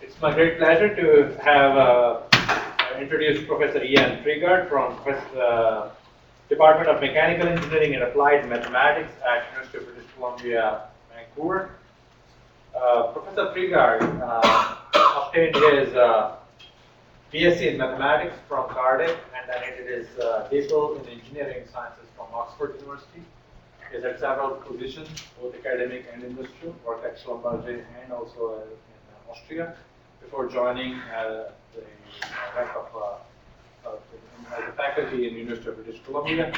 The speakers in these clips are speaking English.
It's my great pleasure to have uh, introduce Professor Ian Frigaard from uh, Department of Mechanical Engineering and Applied Mathematics at University of British Columbia, Vancouver. Uh, Professor Frigaard uh, obtained his uh, BSc in Mathematics from Cardiff and then did his uh, DPhil in Engineering Sciences from Oxford University. Has had several positions, both academic and industrial, worked at Schlumberger and also uh, in Austria before joining uh, the uh, of uh, faculty in University of British Columbia.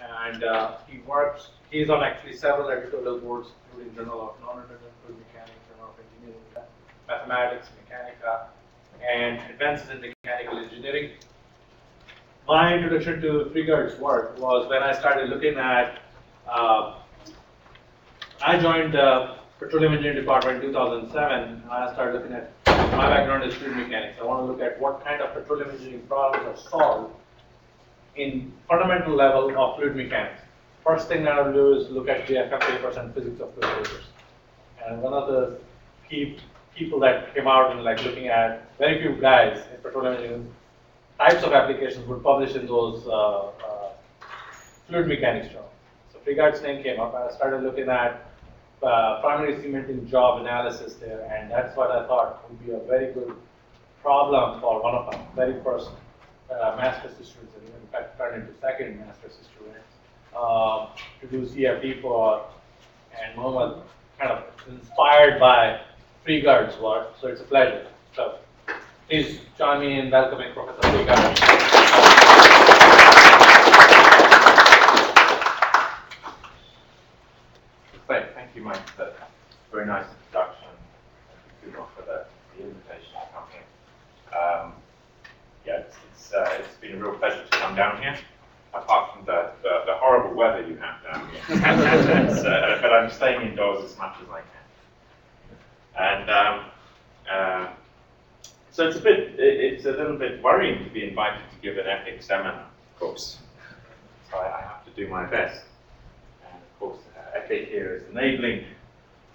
And uh, he works, he is on actually several editorial boards, including Journal of Non-Newtonian Fluid Mechanics, Journal of Engineering, Mathematics, Meccanica, and Advances in Mechanical Engineering. My introduction to Frigaard's work was when I started looking at, uh, I joined the Petroleum Engineering Department in 2007, and I started looking at, my background is fluid mechanics. I want to look at what kind of petroleum engineering problems are solved in fundamental level of fluid mechanics. First thing that I'll do is look at JFM papers and physics of fluid papers. And one of the key people that came out and like looking at very few guys in petroleum engineering types of applications would publish in those uh, uh, fluid mechanics journals. So Frigaard's name came up, and I started looking at uh, primary cementing job analysis there, and that's what I thought would be a very good problem for one of my very first uh, master's students, and in fact turned into second master's student, uh, to do CFD for, and Mohammed kind of inspired by Frigaard's work, so it's a pleasure. So please join me in welcoming Professor Frigaard. Thank, thank Mike, for that very nice introduction. Thank you for the, the invitation to come here. Um, yeah, it's, it's, uh, it's been a real pleasure to come down here, apart from the, the, the horrible weather you have down here. Uh, but I'm staying indoors as much as I can. And um, uh, so it's a bit, it, it's a little bit worrying to be invited to give an EPIC seminar, of course. So I, I have to do my best. Uh, EPIC here is enabling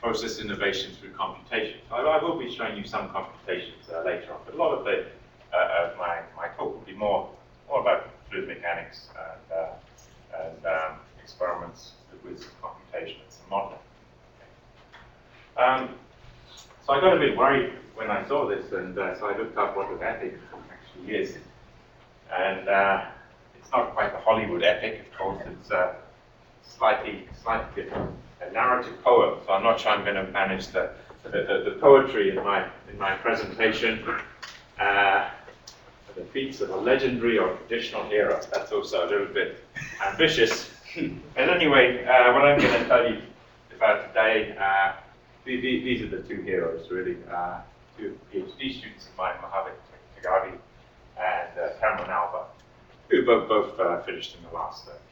process innovation through computation. So I, I will be showing you some computations uh, later on, but a lot of the uh, of my, my talk will be more more about fluid mechanics and, uh, and um, experiments with computation and some modeling. Um, so I got a bit worried when I saw this, and uh, so I looked up what an epic actually is. And uh, it's not quite the Hollywood epic, of course. It's uh, slightly, slightly different. A narrative poem. So I'm not sure I'm going to manage the, the, the, the poetry in my in my presentation. Uh, the feats of a legendary or traditional hero. That's also a little bit ambitious. but anyway, uh, what I'm going to tell you about today, uh, the, the, these are the two heroes, really. Uh, two PhD students of mine, Mohamed Taghavi and uh, Kamran Alba, who both, both uh, finished in the last uh.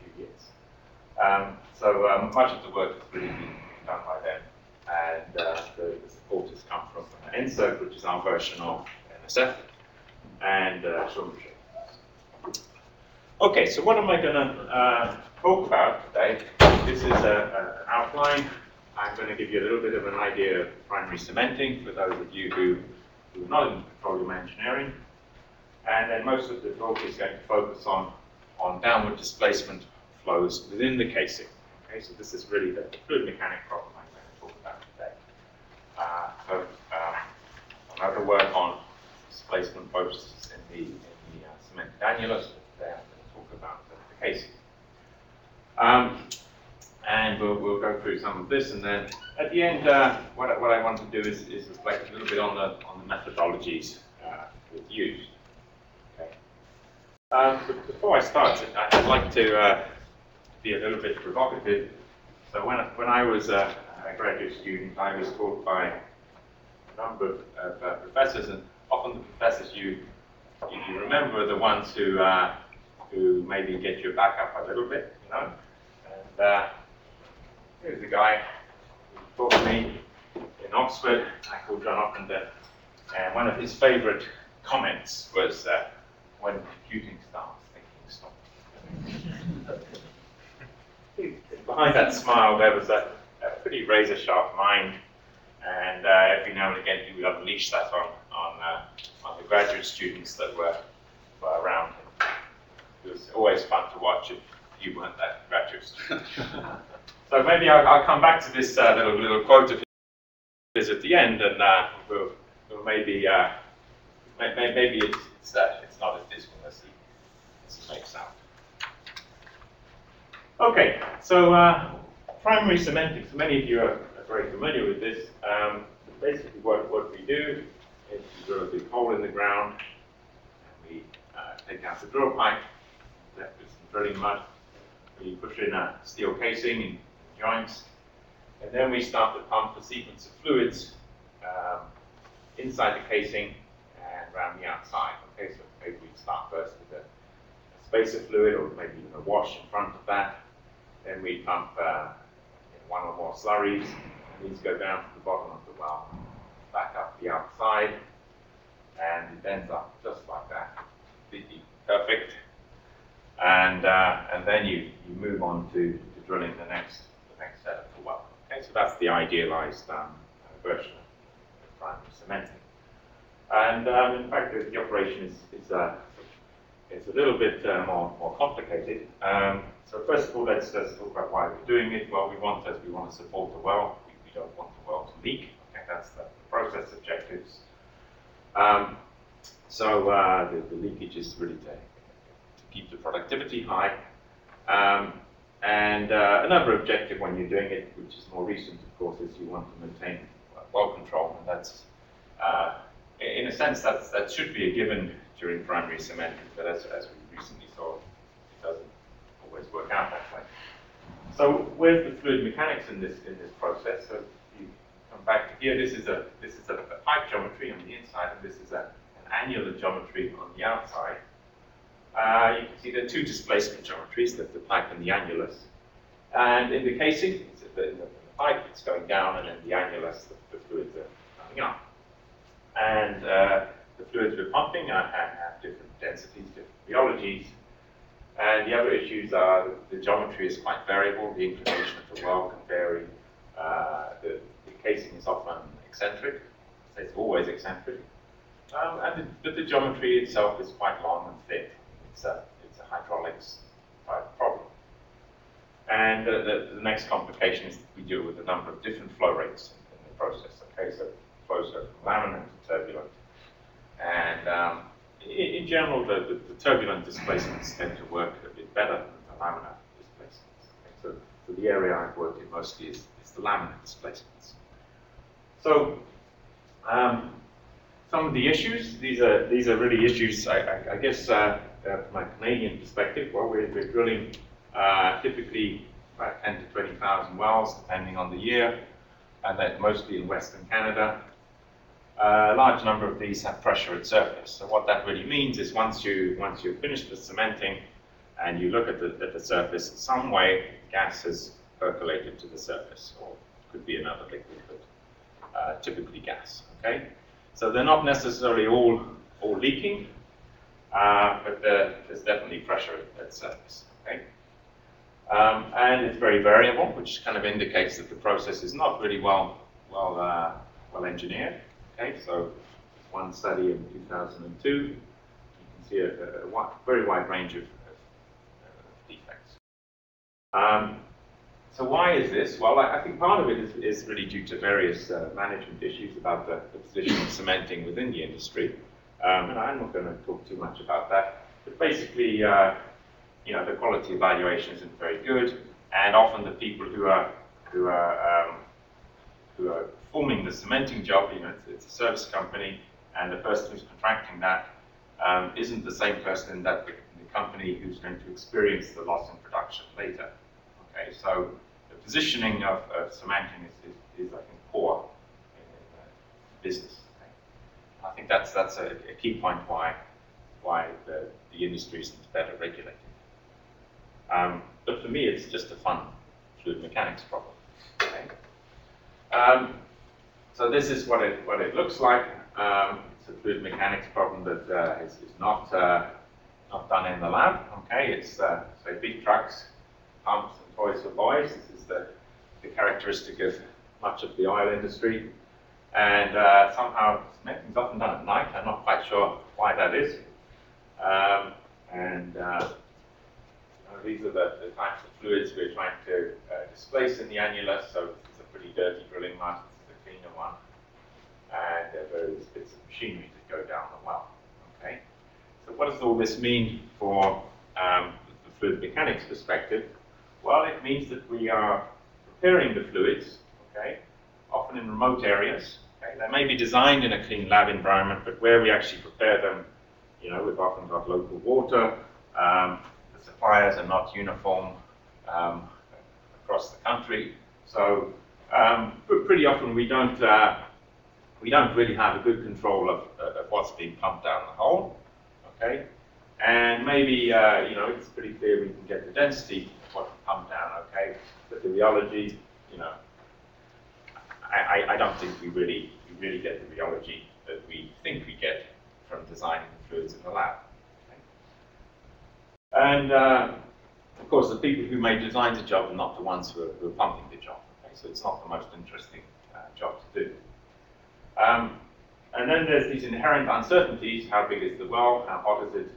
Um, so um, much of the work has really been done by them, and uh, the, the support has come from NSERC, which is our version of NSF, and uh. Okay, so what am I going to uh, talk about today? This is a, a, an outline. I'm going to give you a little bit of an idea of primary cementing for those of you who, who are not in petroleum engineering. And then most of the talk is going to focus on, on downward displacement flows within the casing. Okay, so this is really the fluid mechanic problem I'm going to talk about today. Uh, so um, another work on displacement processes in the, in the uh, cemented annulus, today I'm going to talk about the, the casing. Um, and we'll, we'll go through some of this, and then at the end, uh, what, I- what I want to do is, is reflect a little bit on the, on the methodologies uh, used. Okay. Um, before I start, I'd like to uh, be a little bit provocative. So when, when I was a, a graduate student, I was taught by a number of, uh, professors, and often the professors you, you, remember are the ones who, uh, who maybe get your back up a little bit, you know. And uh, here's a guy who taught me in Oxford, I called John Ockendon, and one of his favorite comments was, uh, when computing starts, thinking stops. Behind that smile, there was a, a pretty razor sharp mind, And uh, every now and again, he would unleash that on, on, uh, on the graduate students that were, were around him. It was always fun to watch if you weren't that graduate student. so maybe I'll, I'll come back to this uh, little, little quote of his at the end, and uh, we'll, we'll maybe, uh, may- may- maybe it's, it's, uh, it's not as dismal as he, as he makes out. Okay, so uh, primary cementing. So many of you are, are very familiar with this. Um, basically, what, what we do is we drill a big hole in the ground, and we uh, take out the drill pipe, left with some drilling mud. We push in a steel casing and joints, and then we start to pump a sequence of fluids um, inside the casing and around the outside. Okay, so maybe we start first with a, a spacer fluid or maybe even a wash in front of that. Then we pump uh, one or more slurries, these go down to the bottom of the well, back up the outside, and it ends up just like that, perfect. And uh, and then you, you move on to, to drilling the next the next set of the well. Okay, so that's the idealized um, version of primary cementing. And um, in fact, the, the operation is, is uh, it's a little bit uh, more, more complicated. Um, so first of all, let's, let's talk about why we're doing it. Well, we want as we want to support the well. We, we don't want the well to leak. Okay, that's the process objectives. Um, so uh, the, the leakage is really to, to keep the productivity high. Um, and uh, another objective when you're doing it, which is more recent, of course, is you want to maintain well control, and that's uh, in a sense that's, that should be a given during primary cementing, but as, as we recently saw, it doesn't always work out that way. So where's the fluid mechanics in this in this process? So if you come back here, this is a this is a, a pipe geometry on the inside, and this is a, an annular geometry on the outside. Uh, you can see there are two displacement geometries, the, the pipe and the annulus. And in the casing, it's at the, in the, pipe, it's going down, and in the annulus, the, the fluids are coming up. And uh, the fluids we're pumping are, have, different densities, different rheologies. And the other issues are the geometry is quite variable, the inclination of the well can vary. Uh, the, the casing is often eccentric, so it's always eccentric. Um, and the, but the geometry itself is quite long and thick. It's a, it's a hydraulics type problem. And the, the next complication is we deal with a number of different flow rates in, in the process. Okay, so flows go from laminar to turbulent. And um, in, in general, the, the, the turbulent displacements tend to work a bit better than the laminar displacements. So, so the area I've worked in mostly is, is the laminar displacements. So um, some of the issues, these are, these are really issues, I, I, I guess, uh, uh, from a Canadian perspective, well, we're, we're drilling uh, typically about 10 to 20,000 wells, depending on the year, and that mostly in Western Canada. Uh, a large number of these have pressure at surface. So what that really means is once you once you've finished the cementing and you look at the, at the surface, some way gas has percolated to the surface, or could be another liquid, but uh, typically gas. Okay, so they're not necessarily all all leaking, uh, but there, there's definitely pressure at surface. Okay. Um, and it's very variable, which kind of indicates that the process is not really well well uh, well engineered. Okay, so one study in 2002, you can see a, a, wide, very wide range of, of, of defects. Um, so why is this? Well, I, I, think part of it is, is really due to various uh, management issues about the, the, position of cementing within the industry. Um, and I'm not going to talk too much about that. But basically, uh, you know, the quality evaluation isn't very good, and often the people who are who are um, who are performing the cementing job, you know, it's, it's, a service company, and the person who's contracting that um, not the same person that the, the company who's going to experience the loss in production later. Okay, so the positioning of, of cementing is, is, is, I think, poor in, in business. Okay? I think that's that's a, a, key point why why the, the industry isn't better regulated. Um, but for me, it's just a fun fluid mechanics problem. Okay? Um, so this is what it what it looks like. Um, it's a fluid mechanics problem that uh, is, is not uh, not done in the lab. Okay, it's uh, say big trucks, pumps, and toys for boys. This is the the characteristic of much of the oil industry. And uh, somehow is often done at night. I'm not quite sure why that is. Um, and uh, these are the, the types of fluids we're trying to uh, displace in the annulus. So it's a pretty dirty drilling mud. This is a cleaner one. And there are various bits of machinery that go down the well. Okay. So what does all this mean for um, the fluid mechanics perspective? Well, it means that we are preparing the fluids, okay, often in remote areas. Okay? They may be designed in a clean lab environment, but where we actually prepare them, you know, we've often got local water. Um, the suppliers are not uniform um, across the country, so um, but pretty often we don't uh, we don't really have a good control of, uh, of what's being pumped down the hole. Okay, and maybe uh, you know it's pretty clear we can get the density of what we pump down. Okay, but the rheology, you know, I, I, I don't think we really we really get the rheology that we think we get from designing the fluids in the lab. Okay? And uh, of course, the people who may design the job are not the ones who are, who are pumping the job. So it's not the most interesting uh, job to do. Um, and then there's these inherent uncertainties. How big is the well? How hot is it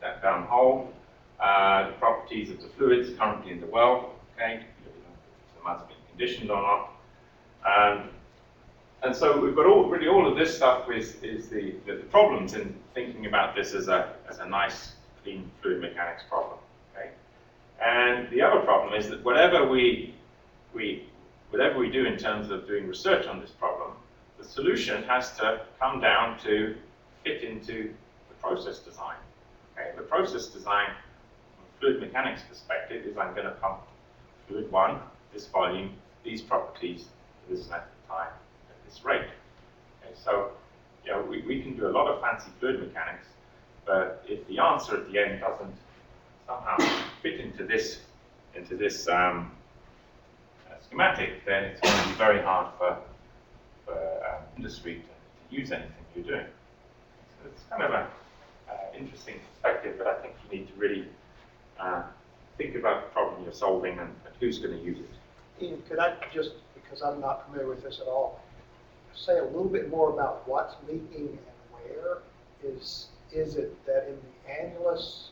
that down hole? Uh, the properties of the fluids currently in the well. Okay, the mud's been conditioned or not. Um, and so we've got all, really all of this stuff is, is the, the, the problems in thinking about this as a, as a nice, clean fluid mechanics problem. Okay? And the other problem is that whatever we, we, whatever we do in terms of doing research on this problem, the solution has to come down to fit into the process design. Okay? The process design, from a fluid mechanics perspective, is I'm going to pump fluid one, this volume, these properties, this length of time, at this rate. Okay? So, you know, we, we can do a lot of fancy fluid mechanics, but if the answer at the end doesn't somehow fit into this into this um, then it's going to be very hard for for um, industry to, to, use anything you're doing. So it's kind of an uh, interesting perspective, but I think you need to really uh, think about the problem you're solving and, and who's going to use it. Ian, could I just, because I'm not familiar with this at all, say a little bit more about what's leaking and where? Is, is it that in the annulus,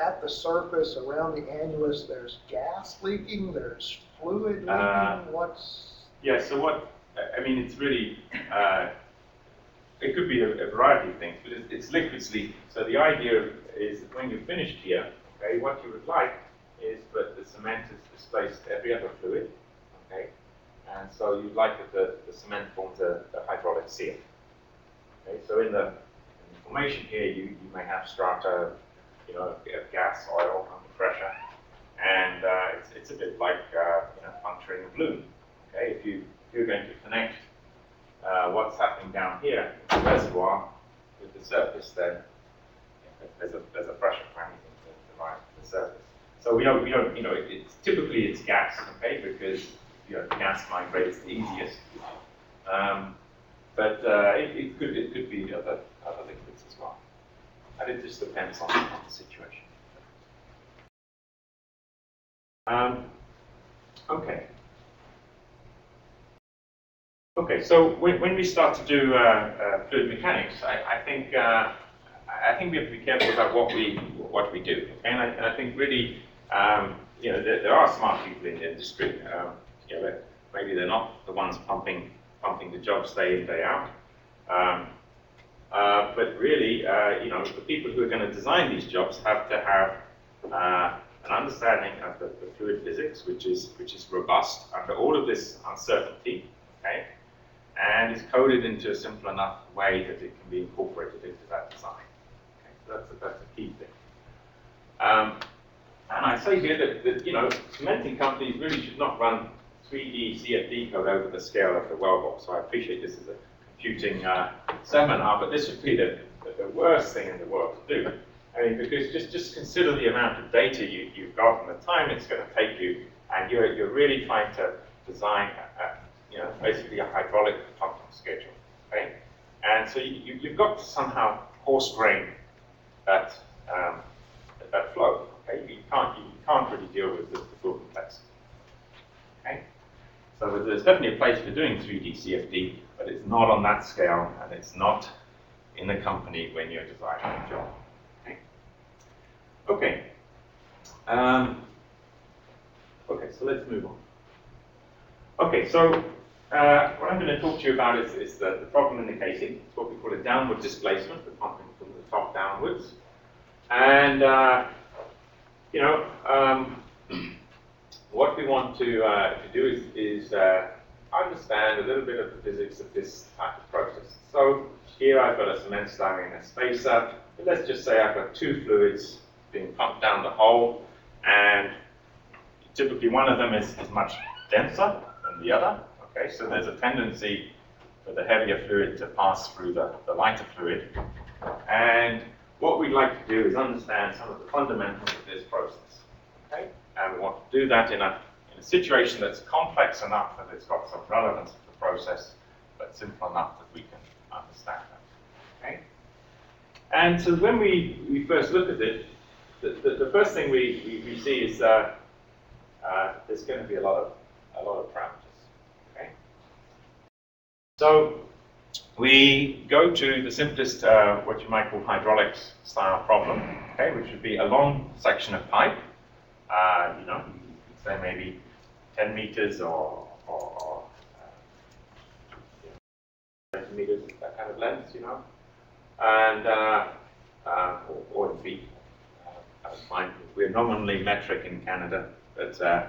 at the surface, around the annulus, there's gas leaking, there's fluid leaking? Uh, What's, Yeah, so what, I- mean, it's really, uh, it could be a, a variety of things, but it's, it's liquids leaking. So the idea is that when you're finished here, okay, what you would like is that the cement has displaced every other fluid, okay? And so you'd like that the, the cement forms a, a hydraulic seal. Okay, so in the, in the formation here, you, you may have strata, you know, of gas, oil under pressure, and uh, it's, it's a bit like uh, you know, puncturing a balloon. Okay, if you if you're going to connect uh, what's happening down here, the reservoir, with the surface, then there's a there's a pressure parameter to, to the surface. So we don't we don't you know it, it's typically it's gas, okay, because you know gas migrates the easiest. Um, but uh, it, it could it could be other other liquids as well. And it just depends on, on the situation. Um, okay. Okay, so when, when we start to do uh, uh, fluid mechanics, I, I think uh, I think we have to be careful about what we what we do. And I, and I think really, um, you know, there, there, are smart people in the industry. Um, you know, maybe they're not the ones pumping pumping the jobs day in day out. Um, uh, but really, uh, you know, the people who are going to design these jobs have to have uh, an understanding of the, the, fluid physics, which is which is robust under all of this uncertainty, okay, and is coded into a simple enough way that it can be incorporated into that design. Okay, so that's a, that's a key thing. Um, and I say here that, that you know, cementing companies really should not run 3D CFD code over the scale of the well wellbore. So I appreciate this is a computing uh, seminar, but this would be the, the, worst thing in the world to do. I mean, because just, just consider the amount of data you, you've got and the time it's going to take you, and you're, you're really trying to design, a, a, you know, basically a hydraulic pumping schedule, okay? And so you, you, have got to somehow coarse grain that, um, that flow, okay? You can't, you can't really deal with the, the full complexity, okay? So there's definitely a place for doing 3D CFD, but it's not on that scale, and it's not in the company when you're designing a job. Okay. Um, okay, so let's move on. Okay, so uh, what I'm going to talk to you about is, is the, the problem in the casing. It's what we call a downward displacement, the pumping from the top downwards. And, uh, you know, um, what we want to, uh, to do is, is uh, understand a little bit of the physics of this type of process. So here I've got a cement slurry and a spacer. But let's just say I've got two fluids being pumped down the hole, and typically one of them is, is much denser than the other. Okay, so there's a tendency for the heavier fluid to pass through the, the lighter fluid. And what we'd like to do is understand some of the fundamentals of this process. Okay? And we want to do that in a, in a situation that's complex enough that it's got some relevance to the process, but simple enough that we can understand that. Okay? And so when we, we first look at it, the, the, the first thing we, we, we see is uh, uh, there's going to be a lot of a lot of parameters. Okay. So we go to the simplest, uh, what you might call hydraulics style problem, okay, which would be a long section of pipe. Uh, you know, say maybe 10 meters or, or, or uh, you know, 20 meters, that kind of length, you know, and uh, or, or in feet. Fine. We're nominally metric in Canada, but uh,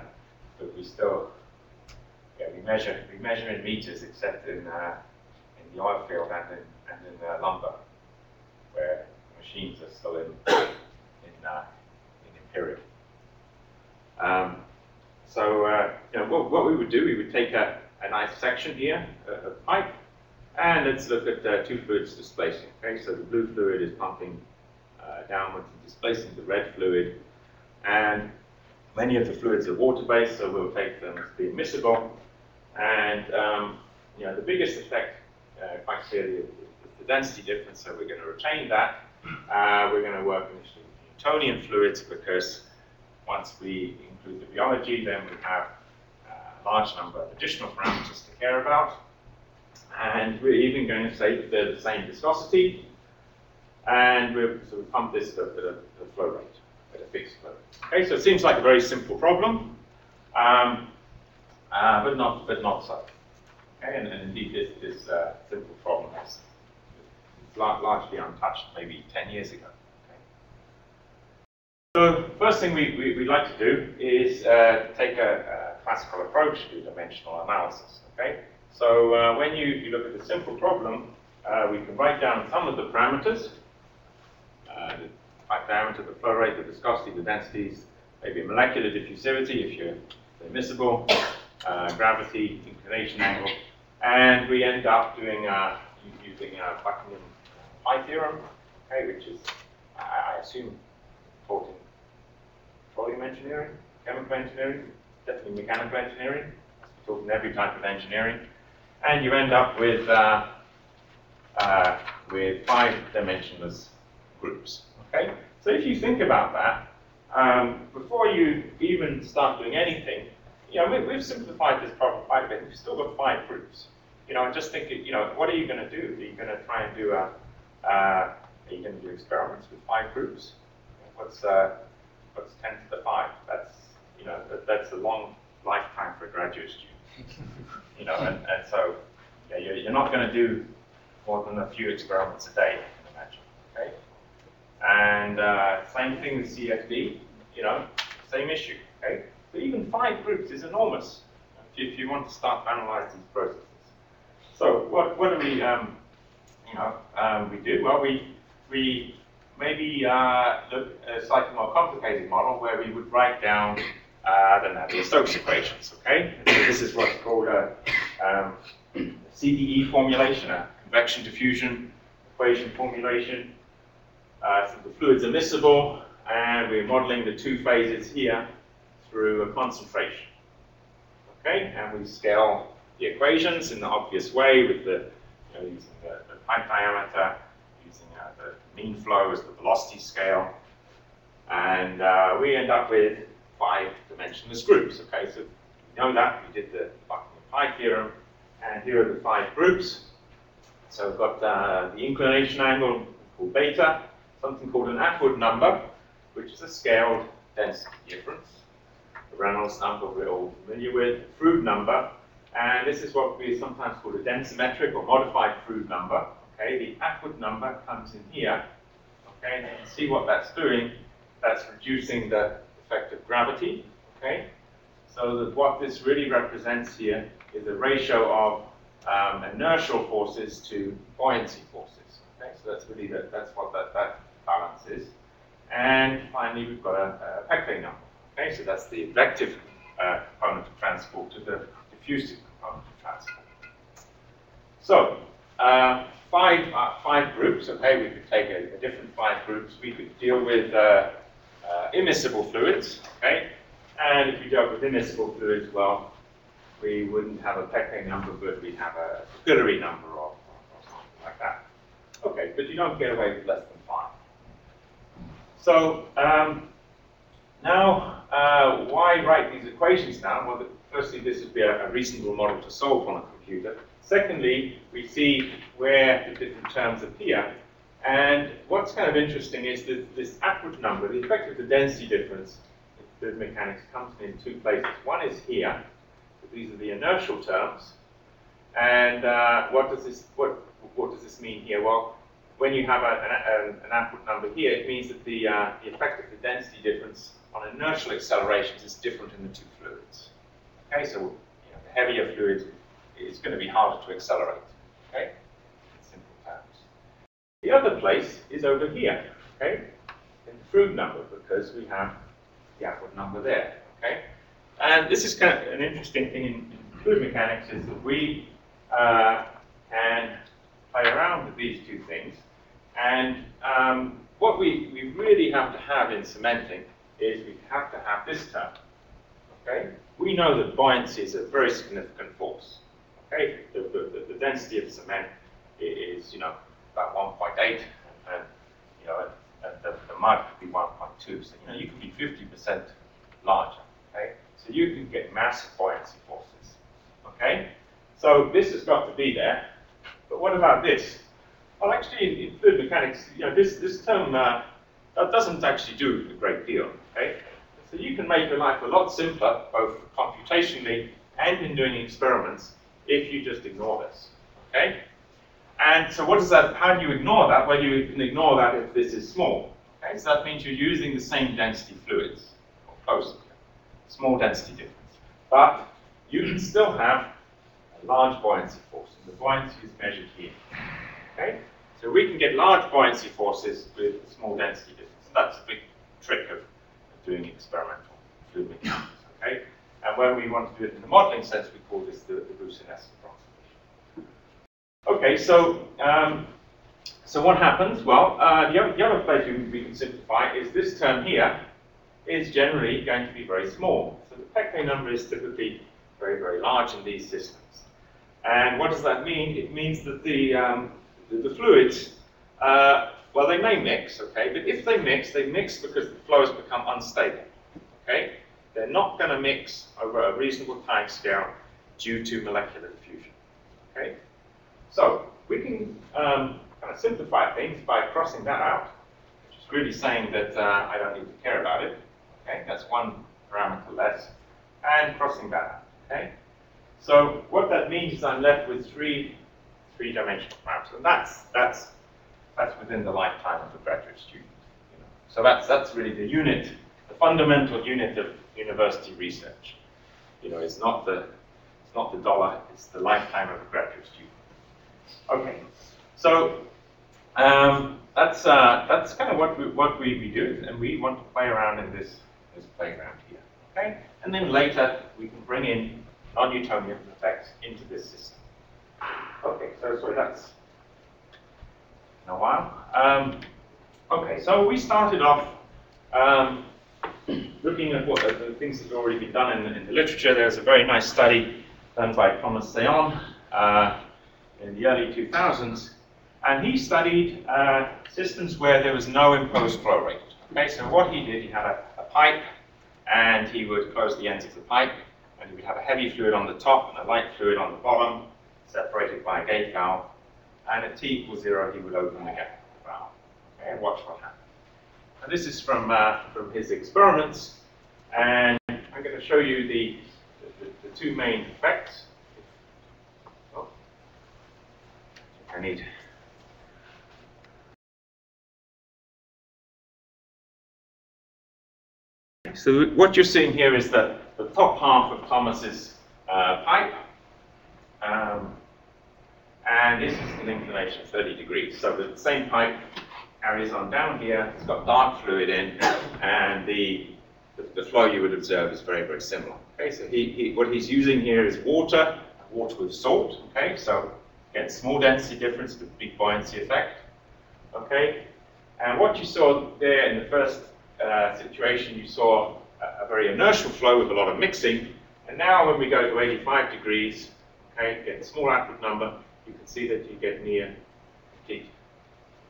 but we still yeah, we measure we measure in meters, except in uh, in the oil field and in and in uh, lumber, where machines are still in in uh, in imperial. Um, so uh, you know what, what we would do, we would take a, a nice section here of pipe, and let's look at uh, two fluids displacing. Okay, so the blue fluid is pumping uh, downwards and displacing the red fluid, and many of the fluids are water-based, so we'll take them as being miscible. And um, you know, the biggest effect, uh, quite clearly, is the density difference. So we're going to retain that. Uh, we're going to work initially with Newtonian fluids because once we include the rheology, then we have uh, a large number of additional parameters to care about. And we're even going to say that they're the same viscosity. And we're, so we pump this at a, at a flow rate at a fixed flow. Okay, so it seems like a very simple problem, um, uh, but not but not so. Okay, and, and indeed this this uh, simple problem is, largely untouched maybe 10 years ago. So first thing we, we, we like to do is uh, take a, a, classical approach to dimensional analysis. Okay, so uh, when you, you look at a simple problem, uh, we can write down some of the parameters. Uh, pipe diameter, the flow rate, the viscosity, the densities, maybe molecular diffusivity if you're miscible, uh, gravity, inclination angle, and we end up doing uh, using uh, Buckingham pi theorem, okay, which is I, I assume taught in petroleum engineering, chemical engineering, definitely mechanical engineering. We're talking every type of engineering, and you end up with uh, uh, with five dimensionless groups. Okay, so if you think about that, um, before you even start doing anything, you know, we, have simplified this problem quite a bit. We've still got five groups. You know, and just think, you know, what are you going to do? Are you going to try and do a, uh, are you going to do experiments with five groups? What's, uh, what's 10 to the 5? That's, you know, that, that's a long lifetime for a graduate student. you know, and, and so yeah, you're, you're not going to do more than a few experiments a day, I can imagine. Okay? And uh, same thing with CFD, you know, same issue, okay? So even five groups is enormous if you, if you want to start analyze these processes. So what, what do we, um, you know, um, we do? Well, we, we maybe uh, look at a slightly more complicated model where we would write down, uh, the Stokes equations, okay? This is what's called a um, CDE formulation, a convection diffusion equation formulation. Uh, so the fluid's immiscible, and we're modeling the two phases here through a concentration. Okay, and we scale the equations in the obvious way with the, you know, using the, the pipe diameter, using uh, the mean flow as the velocity scale, and uh, we end up with five dimensionless groups. Okay, so we know that we did the Buckingham pi theorem, and here are the five groups. So we've got uh, the inclination angle called beta, something called an Atwood number, which is a scaled density difference. The Reynolds number we're all familiar with, Froude number, and this is what we sometimes call a densimetric or modified Froude number. Okay, the Atwood number comes in here. Okay, and you can see what that's doing. That's reducing the effect of gravity. Okay, so that what this really represents here is a ratio of um, inertial forces to buoyancy forces. Okay, so that's really the, that's what that, that balance is. And finally, we've got a, a number. Okay, so that's the vective uh, component of transport to the diffusive component of transport. So, uh, five, uh, five groups, okay, we could take a, a different five groups. We could deal with uh, uh, immiscible fluids, okay, and if we dealt with immiscible fluids, well, we wouldn't have a Peclet number, but we'd have a capillary number or, or, something like that. Okay, but you don't get away with less than. So, um, now, uh, why write these equations down? Well, the, firstly, this would be a, a, reasonable model to solve on a computer. Secondly, we see where the different terms appear. And what's kind of interesting is that this Atwood number, the effect of the density difference in fluid mechanics comes in two places. One is here. These are the inertial terms. And uh, what does this what what does this mean here? Well, when you have a, an, an Atwood number here, it means that the, uh, the effect of the density difference on inertial accelerations is different in the two fluids. Okay, so you know, the heavier fluid is going to be harder to accelerate. Okay, in simple terms. The other place is over here. Okay, in the Froude number because we have the Atwood number there. Okay, and this is kind of an interesting thing in, in fluid mechanics is that we uh, can play around with these two things. And um, what we, we really have to have in cementing is we have to have this term. Okay? We know that buoyancy is a very significant force. Okay? The, the, the density of cement is, you know, about 1.8, and, you know, the, the mud could be 1.2. So, you know, you can be 50% larger. Okay? So you can get massive buoyancy forces. Okay? So this has got to be there. But what about this? Well, actually, in, fluid mechanics, you know, this, this term uh, that doesn't actually do a great deal, okay? So you can make your life a lot simpler, both computationally and in doing experiments, if you just ignore this, okay? And so what does that, how do you ignore that? Well, you can ignore that if this is small, okay? So that means you're using the same density fluids, or close, small density difference. But you can still have a large buoyancy force, the buoyancy is measured here, okay? So we can get large buoyancy forces with small density difference. That's a big trick of, of doing experimental fluid mechanics. Okay? And when we want to do it in the modeling sense, we call this the, the Boussinesq approximation. Okay, so um, so what happens? Well, uh, the, other, the other place we, we can simplify is this term here is generally going to be very small. So the Peclet number is typically very, very large in these systems. And what does that mean? It means that the um, the, the fluids, uh, well, they may mix, okay, but if they mix, they mix because the flows become unstable, okay? They're not going to mix over a reasonable time scale due to molecular diffusion, okay? So we can um, kind of simplify things by crossing that out, which is really saying that uh, I don't need to care about it, okay? That's one parameter less, and crossing that out, okay? So what that means is I'm left with three three-dimensional maps, and that's that's that's within the lifetime of a graduate student. You know. So that's that's really the unit, the fundamental unit of university research. You know, it's not the it's not the dollar, it's the lifetime of a graduate student. Okay, so um, that's uh, that's kind of what we what we, we do, and we want to play around in this this playground here. Okay, and then later we can bring in non-Newtonian effects into this system. Okay, so, so that's in a while. Um, okay, so we started off um, looking at what the, the, things that have already been done in, in, the literature. There's a very nice study done by Thomas Seon uh, in the early 2000s, and he studied uh, systems where there was no imposed flow rate. Okay, so what he did, he had a, a pipe, and he would close the ends of the pipe, and would have a heavy fluid on the top and a light fluid on the bottom, separated by a gate valve. And at t equals zero, he would open the gate valve. Okay, and watch what happens. And this is from, uh, from his experiments, and I'm going to show you the, the, the two main effects. Oh, I need. So what you're seeing here is the, the top half of Thomas's uh, pipe, um, and this is an inclination of 30 degrees. So the same pipe carries on down here, it's got dark fluid in, and the, the, the flow you would observe is very, very similar. Okay, so he, he, what he's using here is water, water with salt, okay, so again, small density difference, but big buoyancy effect, okay, and what you saw there in the first uh, situation, you saw a, very inertial flow with a lot of mixing, and now when we go to 85 degrees, okay, get a small output number, you can see that you get near complete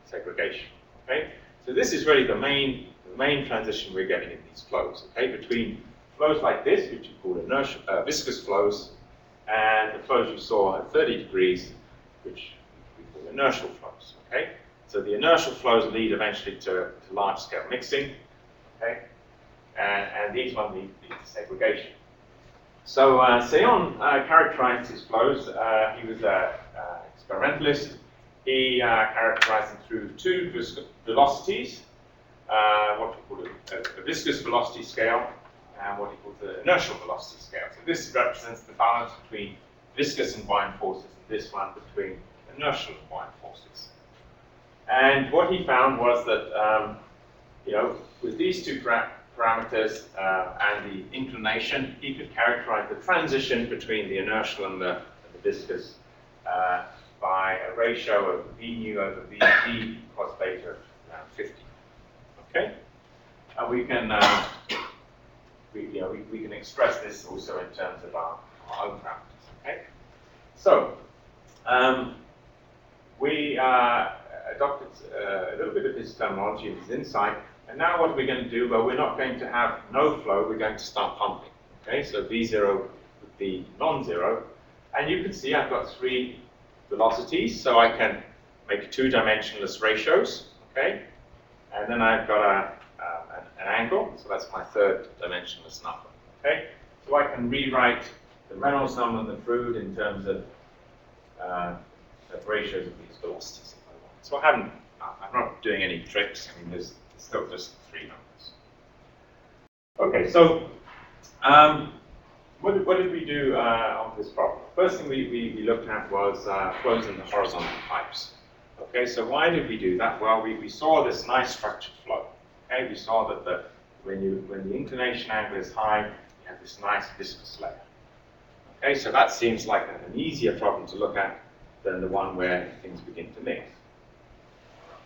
segregation. Okay, so this is really the main the main transition we're getting in these flows. Okay, between flows like this, which you call inertial, uh, viscous flows, and the flows you saw at 30 degrees, which we call inertial flows. Okay, so the inertial flows lead eventually to, to large-scale mixing. Okay, and, and these ones lead, lead to segregation. So uh, Seon uh, characterized his flows. Uh, he was an experimentalist he uh, characterized them through two velocities, uh, what he called a, a, viscous velocity scale and what he called the inertial velocity scale. So this represents the balance between viscous and buoyant forces, and this one between inertial and buoyant forces. And what he found was that, um, you know, with these two parameters uh, and the inclination, he could characterize the transition between the inertial and the, the viscous uh, by a ratio of V nu over V d cos beta of around 50. Okay? And we can, uh, we, we, we can express this also in terms of our, our own parameters. Okay? So, um, we uh, adopted uh, a little bit of his terminology and his insight, and now what we're we going to do? Well, we're not going to have no flow, we're going to start pumping. Okay, so V0 would be non-zero, and you can see I've got three velocities, so I can make two-dimensionless ratios, okay? And then I've got a, an, an, angle, so that's my third dimensionless number, okay? So I can rewrite the Reynolds number and the Froude in terms of uh, the ratios of these velocities if I want. So I haven't, I'm not doing any tricks, I mean, there's still just three numbers. Okay, so um, what did, what did we do uh, on this problem? First thing we, we, we looked at was uh, flows in the horizontal pipes. Okay, so why did we do that? Well, we, we saw this nice structured flow. Okay, we saw that the, when, you, when the inclination angle is high, you have this nice viscous layer. Okay, so that seems like an easier problem to look at than the one where things begin to mix.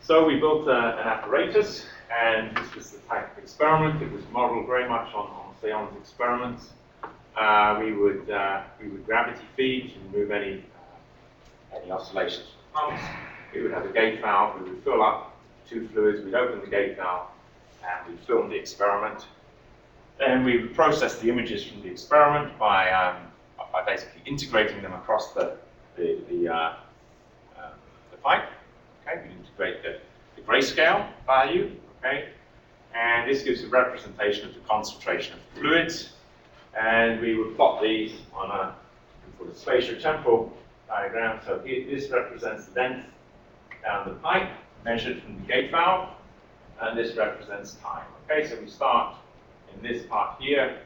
So we built uh, an apparatus, and this was the type of experiment. It was modeled very much on, on Seon's experiments. Uh, we would uh, we would gravity feed to remove any uh, any oscillations from pumps. We would have a gate valve. We would fill up two fluids. We'd open the gate valve and we'd film the experiment. Then we would process the images from the experiment by um, by basically integrating them across the the the, uh, um, the pipe. Okay, we integrate the, the grayscale value. Okay, and this gives a representation of the concentration of fluids and we would plot these on a, spatio-temporal diagram. So here, this represents the length down the pipe measured from the gate valve, and this represents time. Okay, so we start in this part here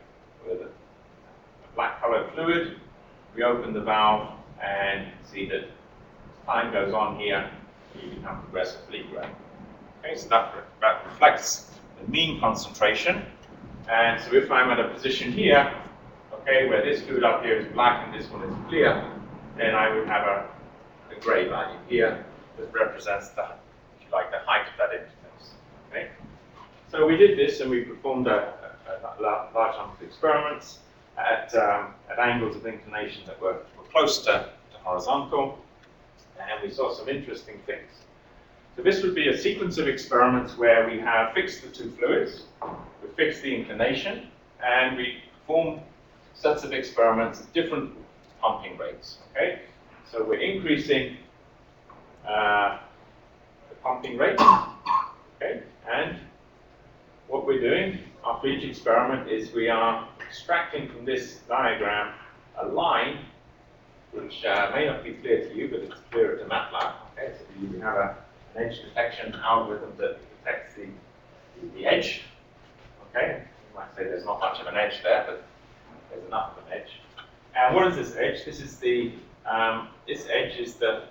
with a, black colored fluid. We open the valve and see that as time goes on here, you become progressively gray. Okay, so that, that reflects the mean concentration. And so if I'm at a position here, okay, where this fluid up here is black and this one is clear, then I would have a, a gray value here that represents the, if you like, the height of that interface. Okay? So we did this and we performed a, a, a large number of experiments at, um, at angles of inclination that were, were close to, to horizontal, and we saw some interesting things. So this would be a sequence of experiments where we have fixed the two fluids, we fix the inclination, and we perform sets of experiments, at different pumping rates, okay? So we're increasing uh, the pumping rate, okay? And what we're doing after each experiment is we are extracting from this diagram a line which uh, may not be clear to you, but it's clear to MATLAB. Okay, so we have a, an edge detection algorithm that detects the, the, edge. Okay, you might say there's not much of an edge there, but there's enough of an edge. And what is this edge? This is the um, this edge is the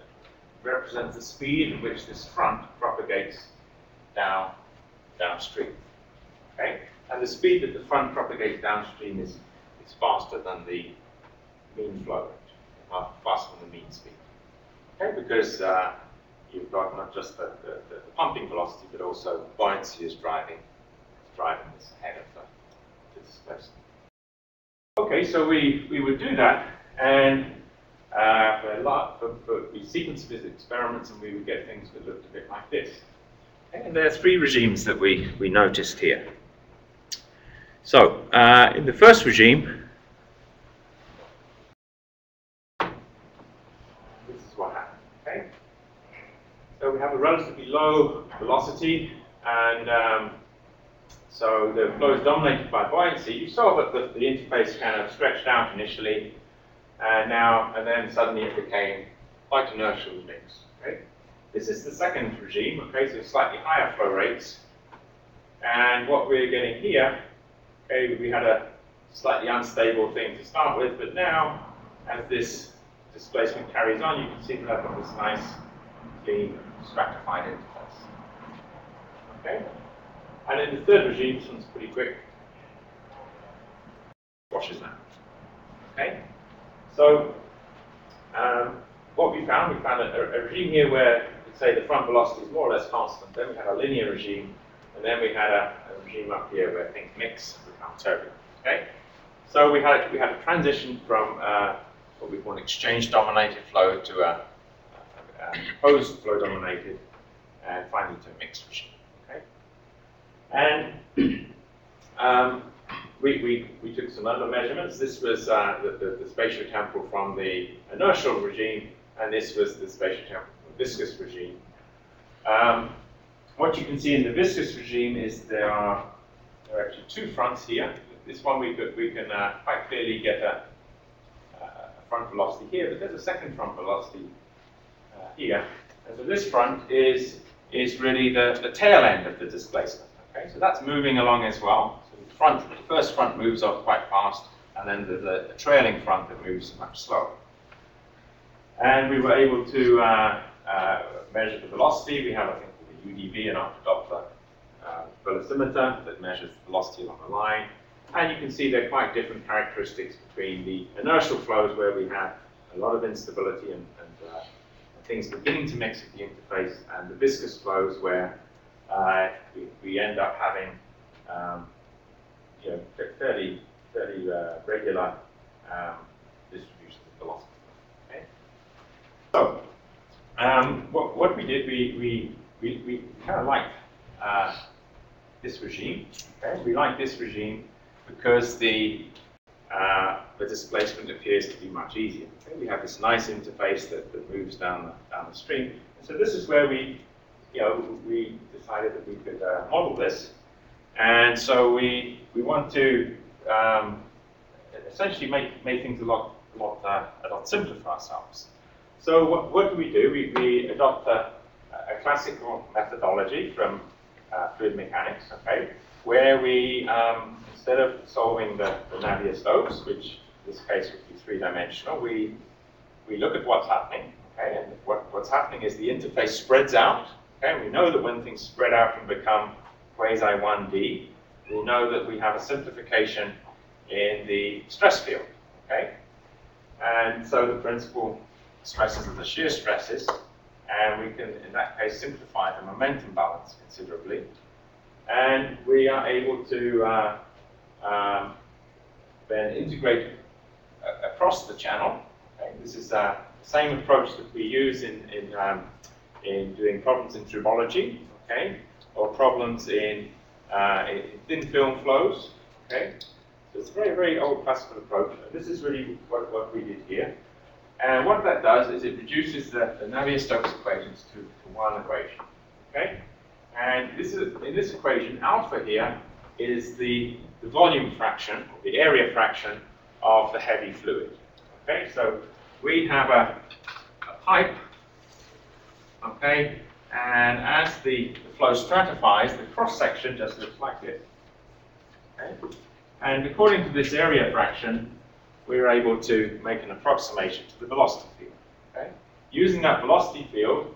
represents the speed at which this front propagates down downstream. Okay, and the speed that the front propagates downstream is is faster than the mean flow rate faster than the mean speed. Okay, because uh, you've got not just the, the, the, pumping velocity, but also buoyancy is driving driving this ahead of the, the displacement. Okay, so we, we would do that, and uh, for a lot, for, for, we sequence these experiments, and we would get things that looked a bit like this. And there are three regimes that we, we noticed here. So, uh, in the first regime, So we have a relatively low velocity, and um, so the flow is dominated by buoyancy. You saw that the, the, interface kind of stretched out initially, and now and then suddenly it became quite inertial mix. Okay? This is the second regime, okay, so slightly higher flow rates. And what we're getting here, okay, we had a slightly unstable thing to start with, but now, as this displacement carries on, you can see that I've got this nice clean stratified interface. Okay? And in the third regime, this one's pretty quick. Washes out. Okay? So, um, what we found, we found a, a, regime here where, say, the front velocity is more or less constant. Then we had a linear regime, and then we had a, a regime up here where things mix and become turbulent. Okay? So we had we had a transition from uh, what we call an exchange-dominated flow to a um, flow dominated, and finally to a mixed regime. Okay? And um, we, we, we took some other measurements. This was uh, the, the, the spatiotemporal from the inertial regime, and this was the spatiotemporal from the viscous regime. Um, what you can see in the viscous regime is there are, there are actually two fronts here. This one we, could, we can uh, quite clearly get a, a front velocity here, but there's a second front velocity here. And so this front is, is really the, the tail end of the displacement. Okay, so that's moving along as well. So the front, the first front moves off quite fast, and then the, the, trailing front that moves much slower. And we were able to uh, uh, measure the velocity. We have a thing called the UDV, an after-Doppler uh, velocimeter that measures the velocity along the line. And you can see there are quite different characteristics between the inertial flows where we have a lot of instability and, and uh, things beginning to mix at the interface and the viscous flows where uh, we, we, end up having um, you know, fairly, fairly uh, regular um, distributions of velocity. Okay? So, um, what, what we did, we, we, we, we kind of liked uh, this regime. Okay? We like this regime because the uh, the displacement appears to be much easier. Okay? We have this nice interface that, that moves down the, down the stream. And so this is where we, you know, we decided that we could uh, model this. And so we, we want to um, essentially make, make things a lot, a, lot, uh, a lot simpler for ourselves. So what, what do we do? We, we adopt a, a classical methodology from uh, fluid mechanics, okay, where we um, instead of solving the, the Navier-Stokes, which in this case would be three-dimensional, we, we look at what's happening, okay, and what, what's happening is the interface spreads out, okay, we know that when things spread out and become quasi-1D, we know that we have a simplification in the stress field, okay? And so the principal stresses are the shear stresses, and we can, in that case, simplify the momentum balance considerably. And we are able to uh, um, then integrate across the channel. Okay? This is uh, the same approach that we use in, in, um, in doing problems in tribology, okay, or problems in, uh, in thin film flows. Okay, So it's a very, very old classical approach. This is really what, what we did here. And what that does is it reduces the, the Navier-Stokes equations to, to one equation. Okay? And this is, in this equation, alpha here is the, the volume fraction, the area fraction of the heavy fluid. Okay, so we have a, a pipe, okay, and as the, the flow stratifies, the cross section just looks like this. Okay? And according to this area fraction, we're able to make an approximation to the velocity field. Okay? Using that velocity field,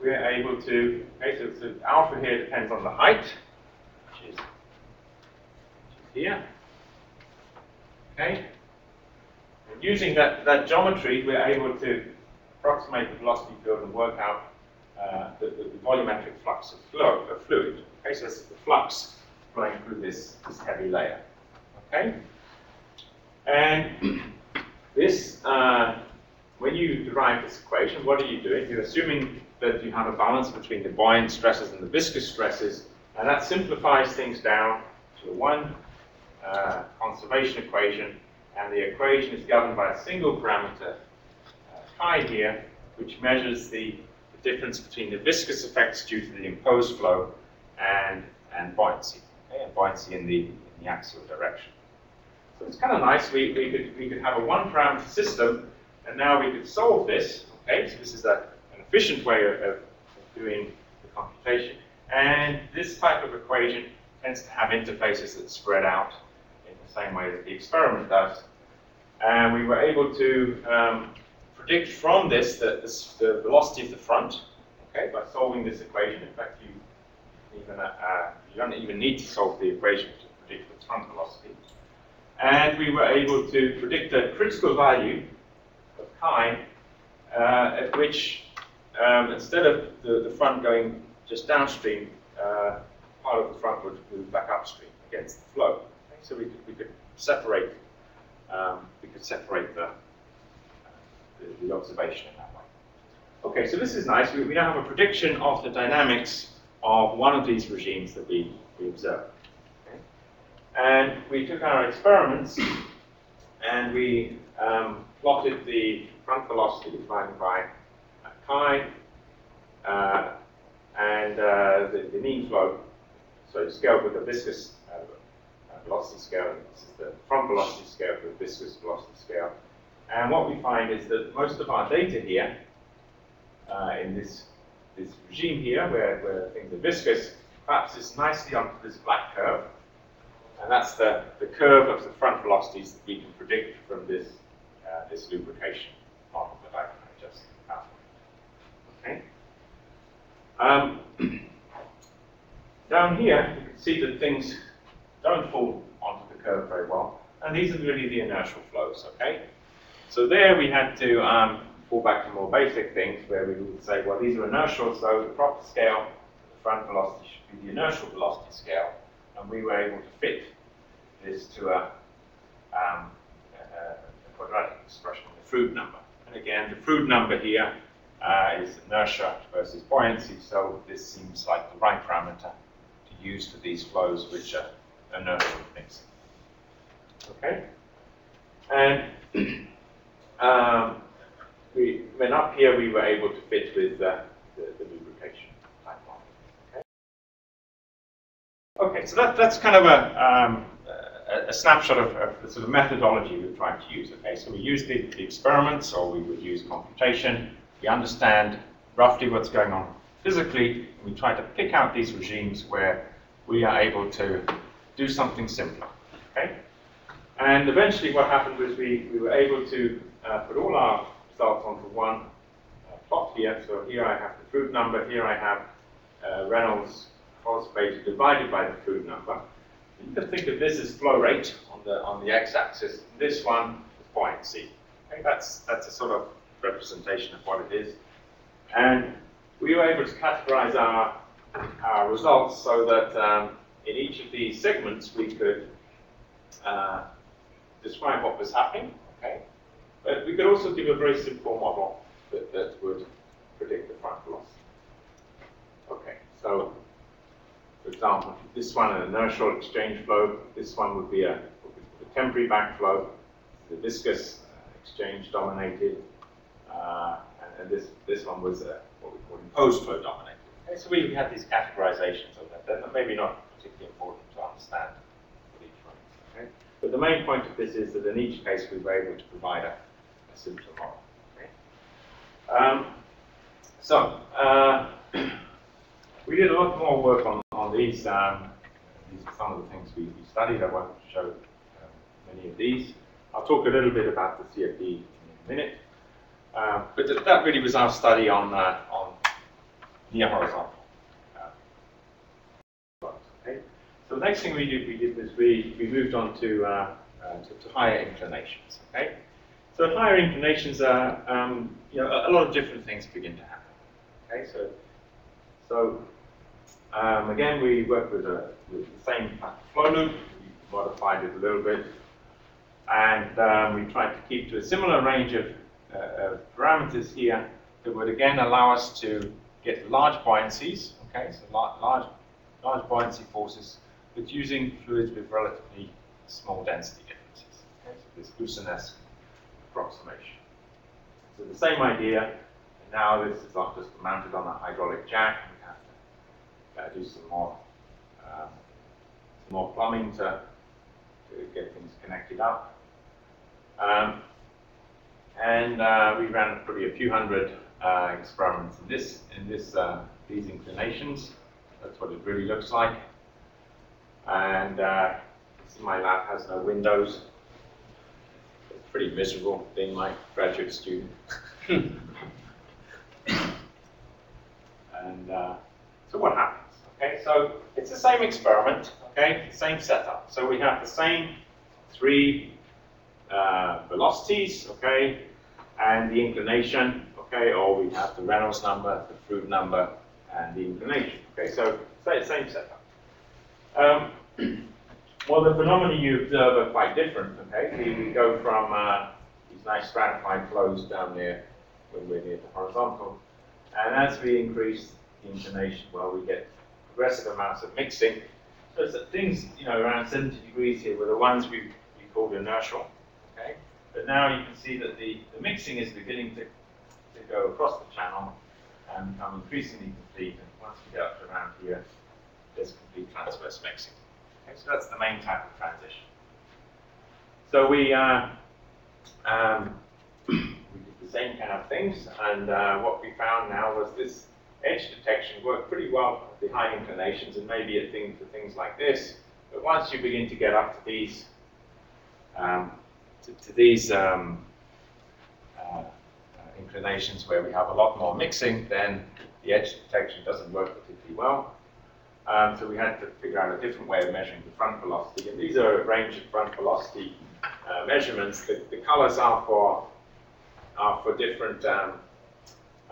we're able to, okay, so, so alpha here depends on the height, which is, which is here. Okay? And using that, that geometry, we're able to approximate the velocity field and work out uh, the, the, volumetric flux of, flow, of fluid. Okay, so this is the flux flowing through this, this heavy layer. Okay? And this, uh, when you derive this equation, what are you doing? You're assuming that you have a balance between the buoyant stresses and the viscous stresses, and that simplifies things down to one uh, conservation equation, and the equation is governed by a single parameter, uh, chi here, which measures the, the difference between the viscous effects due to the imposed flow and, and buoyancy, okay, and buoyancy in the, in the axial direction. So it's kind of nice. We, we, could, we could have a one parameter system, and now we could solve this. Okay, so this is a, an efficient way of, of doing the computation. And this type of equation tends to have interfaces that spread out same way that the experiment does. And we were able to um, predict from this the, this the velocity of the front, okay, by solving this equation. In fact, you even uh, you don't even need to solve the equation to predict the front velocity. And we were able to predict a critical value of chi, uh, at which um, instead of the, the front going just downstream, uh, part of the front would move back upstream against the flow. So we could, we could separate um, we could separate the, the, the observation in that way. Okay, so this is nice. We, we now have a prediction of the dynamics of one of these regimes that we, we observe. And we took our experiments and we um, plotted the front velocity divided by uh, chi uh, and uh, the, the mean flow. So scaled with the viscous velocity scale. This is the front velocity scale for the viscous velocity scale. And what we find is that most of our data here, uh, in this, this regime here, where, where things are viscous, collapses nicely onto this black curve. And that's the, the curve of the front velocities that we can predict from this, uh, this lubrication model that I just outlined. Okay? Um, down here, you can see that things don't fall onto the curve very well. And these are really the inertial flows, okay? So there we had to um, fall back to more basic things where we would say, well, these are inertial, so the proper scale the front velocity should be the inertial velocity scale. And we were able to fit this to a, um, a, a quadratic expression, the Froude number. And again, the Froude number here uh, is inertia versus buoyancy, so this seems like the right parameter to use for these flows which are inertial mixing. Okay? And um, we, when up here we were able to fit with uh, the, the lubrication type model. Okay? okay, so that, that's kind of a, um, a, a snapshot of, of, the sort of methodology we're trying to use. Okay, so we use the, the experiments or we would use computation. We understand roughly what's going on physically. And we try to pick out these regimes where we are able to do something simpler. Okay? And eventually what happened was we, we were able to uh, put all our results onto one uh, plot here. So here I have the Froude number, here I have uh, Reynolds cos beta divided by the Froude number. You can think of this as flow rate on the on the x-axis. This one is buoyancy. Okay, that's that's a sort of representation of what it is. And we were able to categorize our our results so that um, in each of these segments we could uh, describe what was happening. Okay, but we could also give a very simple model that, that would predict the front velocity. Okay, so for example, this one an inertial exchange flow, this one would be a, a temporary backflow, the viscous uh, exchange dominated, uh, and, and this, this one was uh, what we call imposed flow dominated. Okay, so we had these categorizations of that, maybe not particularly important to understand each one. Okay? But the main point of this is that in each case we were able to provide a, a model. Okay? Um, so, uh, we did a lot more work on, on these. Um, these are some of the things we, we studied. I won't show um, many of these. I'll talk a little bit about the CFD in a minute. Um, but th- that really was our study on, uh, on near horizontal. uh, flows, Okay? So the next thing we did, we did was we, we moved on to, uh, uh, to, to higher inclinations. Okay? So higher inclinations, uh, um, you know, a, a lot of different things begin to happen. Okay, so so um, again, we worked with, a, with the same flow loop. We modified it a little bit, and um, we tried to keep to a similar range of, uh, of parameters here that would again allow us to get large buoyancies. Okay, so large, large buoyancy forces, but using fluids with relatively small density differences. Okay, so this Boussinesq approximation. So the same idea, and now this is not just mounted on a hydraulic jack, we have to uh, do some more, um, some more plumbing to, to get things connected up. Um, and uh, we ran probably a few hundred uh, experiments in this, in this, uh, these inclinations. That's what it really looks like. And uh, my lab has no windows. It's pretty miserable being my graduate student. and uh, so what happens? Okay, so it's the same experiment, okay, same setup. So we have the same three uh, velocities, okay, and the inclination, okay, or we have the Reynolds number, the Froude number, and the inclination. Okay, so same, setup. Um, well, the phenomena you observe are quite different. Okay, we, go from uh, these nice stratified flows down there when we're near the horizontal, and as we increase the inclination, well, we get progressive amounts of mixing. So it's things, you know, around 70 degrees here were the ones we, we called inertial. Okay, but now you can see that the, the mixing is beginning to, to go across the channel and become increasingly complete. And once we get up to around here, there's complete transverse mixing. Okay, so that's the main type of transition. So we, uh, um, we did the same kind of things, and uh, what we found now was this edge detection worked pretty well at the high inclinations and maybe at things for things like this. But once you begin to get up to these, um, to, to these um, uh, uh, inclinations where we have a lot more mixing, then the edge detection doesn't work particularly well. Um, so we had to figure out a different way of measuring the front velocity. And these are a range of front velocity uh, measurements. The, the colors are for are for different um,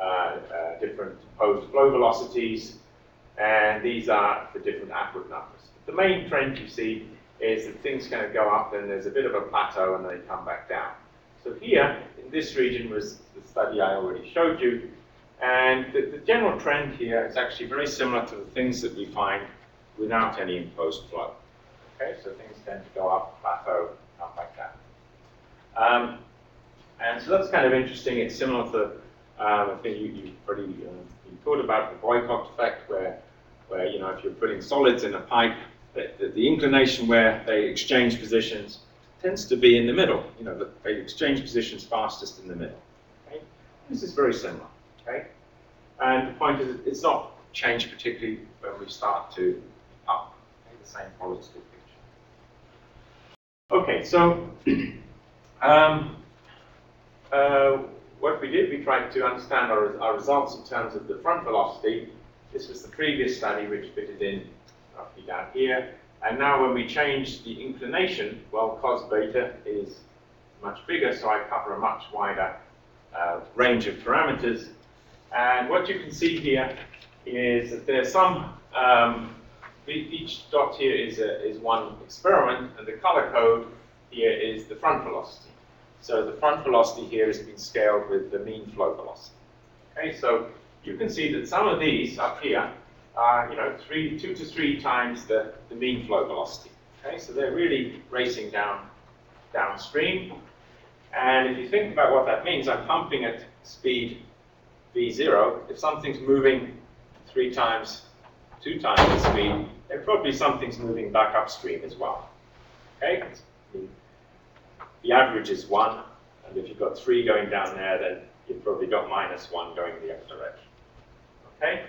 uh, uh, different imposed flow velocities, and these are for different Atwood numbers. The main trend you see is that things kind of go up, and there's a bit of a plateau, and they come back down. So here, in this region, was the study I already showed you, and the, the general trend here is actually very similar to the things that we find without any imposed flow. Okay, so things tend to go up, plateau, come back down. Um, and so that's kind of interesting. It's similar to, um, I think you, you pretty, uh, you thought about the Boycott effect where, where, you know, if you're putting solids in a pipe, the, the, the inclination where they exchange positions tends to be in the middle. You know, that they exchange positions fastest in the middle. Okay? This is very similar. Okay? And the point is, it's not changed particularly when we start to up. The same qualitative picture. Okay, so um, uh, what we did, we tried to understand our, our results in terms of the front velocity. This was the previous study which fitted in roughly down here. And now when we change the inclination, well, cos beta is much bigger, so I cover a much wider uh, range of parameters. And what you can see here is that there's some, um, each dot here is, a, is one experiment, and the color code here is the front velocity. So the front velocity here has been scaled with the mean flow velocity. Okay, so you can see that some of these up here are, you know, three, two to three times the, the mean flow velocity. Okay, so they're really racing down downstream. And if you think about what that means, I'm pumping at speed v0. If something's moving three times, two times the speed, then probably something's moving back upstream as well. Okay? The- average is one, and if you've got three going down there, then you've probably got minus one going the other direction. Okay?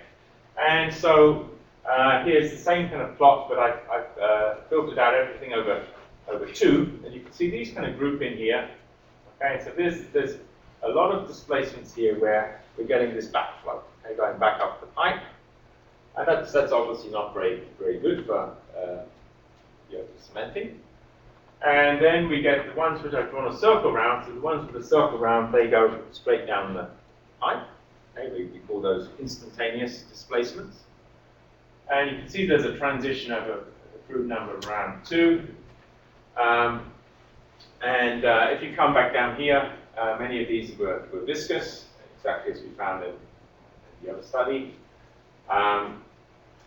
And so uh, here's the same kind of plot, but I've, I've uh, filtered out everything over, over two, and you can see these kind of group in here. Okay, so there's, there's a lot of displacements here where we're getting this backflow, okay, going back up the pipe. And that's, that's obviously not very, very good for uh, you know, cementing. And then we get the ones which I've drawn a circle around. So the ones with the circle around, they go straight down the pipe. Okay, we, we call those instantaneous displacements. And you can see there's a transition of a, a Froude number around two. Um, and uh, if you come back down here, uh, many of these were, were viscous, exactly as we found in the other study. Um,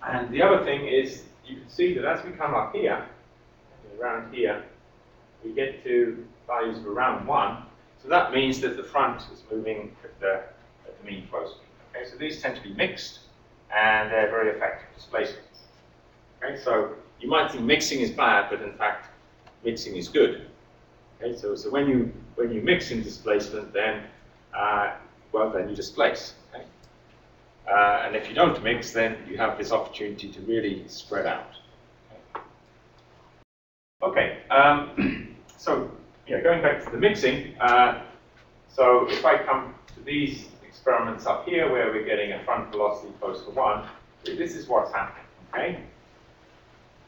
and the other thing is, you can see that as we come up here, around here, we get to values of around 1. So that means that the front is moving at the, at the mean flow speed. Okay, so these tend to be mixed, and they're very effective displacements. Okay, so you might think mixing is bad, but in fact, mixing is good. Okay, so, so when you when you mix in displacement, then uh, well, then you displace. Okay? Uh, and if you don't mix, then you have this opportunity to really spread out. Okay, um, so yeah, going back to the mixing, uh, so if I come to these experiments up here where we're getting a front velocity close to 1, this is what's happening, okay?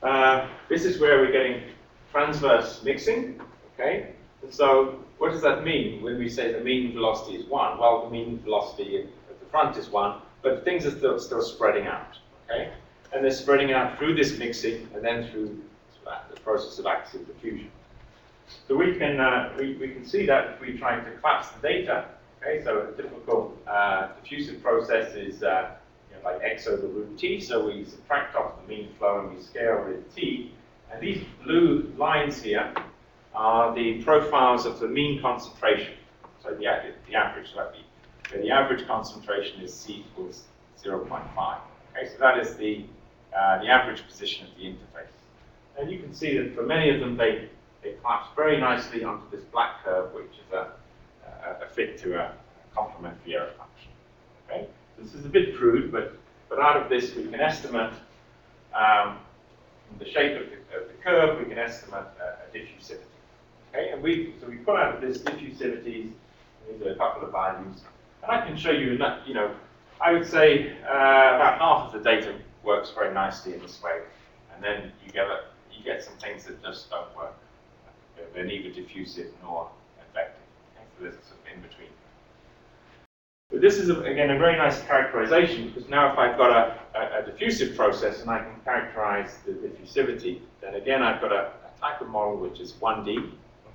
Uh, this is where we're getting transverse mixing, okay? So what does that mean when we say the mean velocity is 1? Well, the mean velocity at the front is 1, but things are still, still spreading out, okay? And they're spreading out through this mixing and then through the process of active diffusion. So we can, uh, we, we can see that if we try to collapse the data, okay, so a typical uh, diffusive process is uh, you know, like x over root t, so we subtract off the mean flow and we scale with t, and these blue lines here are the profiles of the mean concentration, so the, the average, so that be, the average concentration is c equals 0.5, okay, so that is the, uh, the average position of the interface. And you can see that for many of them, they, they collapse very nicely onto this black curve, which is a, a, a fit to a complement error function. Okay? This is a bit crude, but, but out of this we can estimate um, the shape of the, of the, curve, we can estimate a, a diffusivity. Okay? And we, so we put out this diffusivities, these are a couple of values, and I can show you, that you know, I would say uh, about half of the data works very nicely in this way, and then you get a, you get some things that just don't work. They're neither diffusive nor effective. Okay? So there's of in between. But this is, a, again, a very nice characterization because now if I've got a, a, a, diffusive process and I can characterize the diffusivity, then again I've got a, a type of model which is 1D,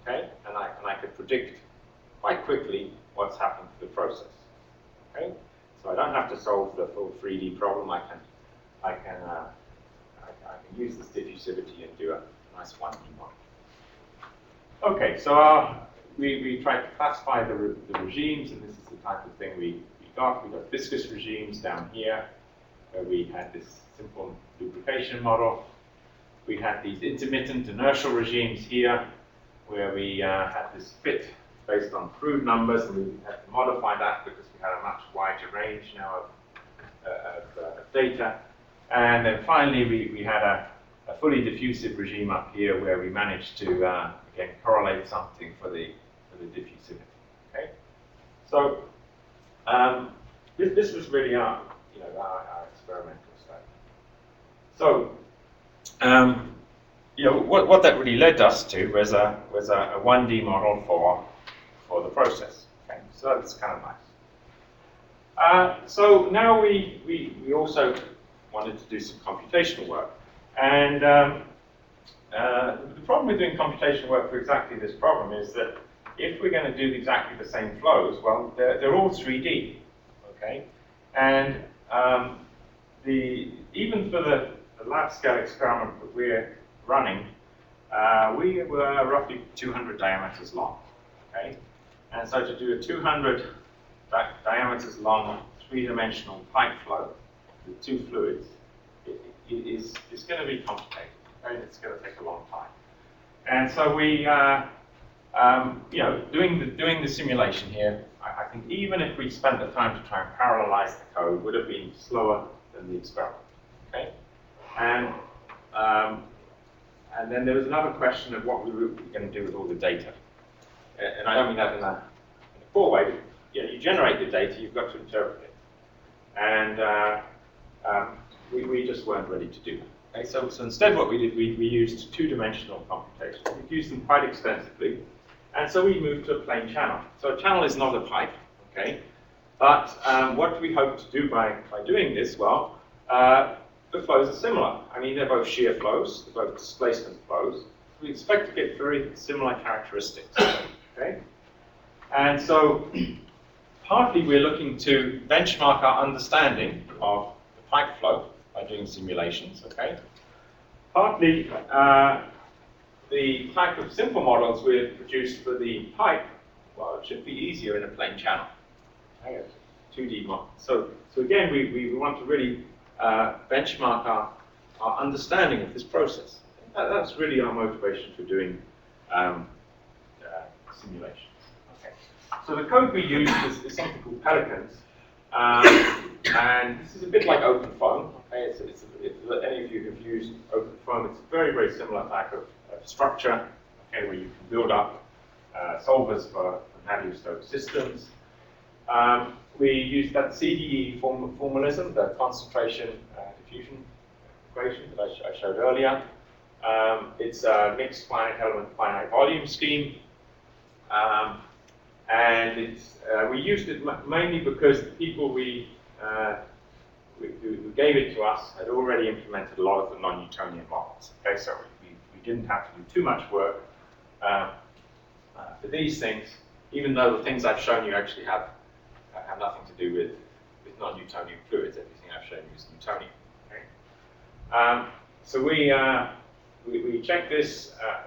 okay? And I, and I could predict quite quickly what's happened to the process, okay? So I don't have to solve the full 3D problem. I can, I can, uh, I, I can use this diffusivity and do a nice 1D model. Okay, so uh, we, we tried to classify the, re the regimes, and this is the type of thing we, we got. We got viscous regimes down here, where we had this simple lubrication model. We had these intermittent inertial regimes here, where we uh, had this fit based on Froude numbers, and we had to modify that because we had a much wider range now of, uh, of, uh, of data. And then finally, we, we had a, a, fully diffusive regime up here where we managed to, uh, again, correlate something for the, for the diffusivity. Okay? So, um, this, this was really our, you know, our, our experimental study. So, um, you know, what, what that really led us to was a, was a, a 1D model for, for the process. Okay? So that's kind of nice. Uh, so now we, we, we also wanted to do some computational work. And um, uh, the problem with doing computational work for exactly this problem is that if we're going to do exactly the same flows, well, they're, they're all 3D, okay? And um, the, even for the, the lab scale experiment that we're running, uh, we were roughly 200 diameters long, okay? And so to do a 200 di- diameters long three-dimensional pipe flow with two fluids it, it is, is going to be complicated, okay? It's going to take a long time. And so we, uh, um, you know, doing the, doing the simulation here, I, I think even if we spent the time to try and parallelize the code, would have been slower than the experiment, okay? And, um, and then there was another question of what we were going to do with all the data. And I don't mean that in a, in a poor way, but, you know, you generate the data, you've got to interpret it. And uh, um, we, we just weren't ready to do that. Okay, so, so instead what we did, we, we used two-dimensional computation. We've used them quite extensively. And so we moved to a plane channel. So a channel is not a pipe, okay? But um, what we hope to do by, by doing this, well, uh, the flows are similar. I mean, they're both shear flows, they're both displacement flows. We expect to get very similar characteristics, okay? And so partly we're looking to benchmark our understanding of the pipe flow by doing simulations, okay? Partly, uh, the type of simple models we've produced for the pipe, well, it should be easier in a plane channel. Okay, 2D model. So, so again, we, we want to really uh, benchmark our, our understanding of this process. That, that's really our motivation for doing um, uh, simulations. Okay. So the code we use is, is something called Pelicans. Um, and this is a bit like OpenFOAM. Okay, it's, it's, it's, any of you who've used OpenFOAM, it's a very, very similar type of, of structure, okay, where you can build up uh, solvers for, for Navier-Stokes systems. Um, we use that CDE form, formalism, the concentration uh, diffusion equation that I, sh I showed earlier. Um, it's a mixed finite element finite volume scheme. Um, and uh, we used it ma- mainly because the people we, uh, we, who, gave it to us had already implemented a lot of the non-Newtonian models. Okay, so we, we didn't have to do too much work uh, uh, for these things, even though the things I've shown you actually have have nothing to do with, with non-Newtonian fluids. Everything I've shown you is Newtonian. Okay? Um, so we, uh, we, we check this, uh,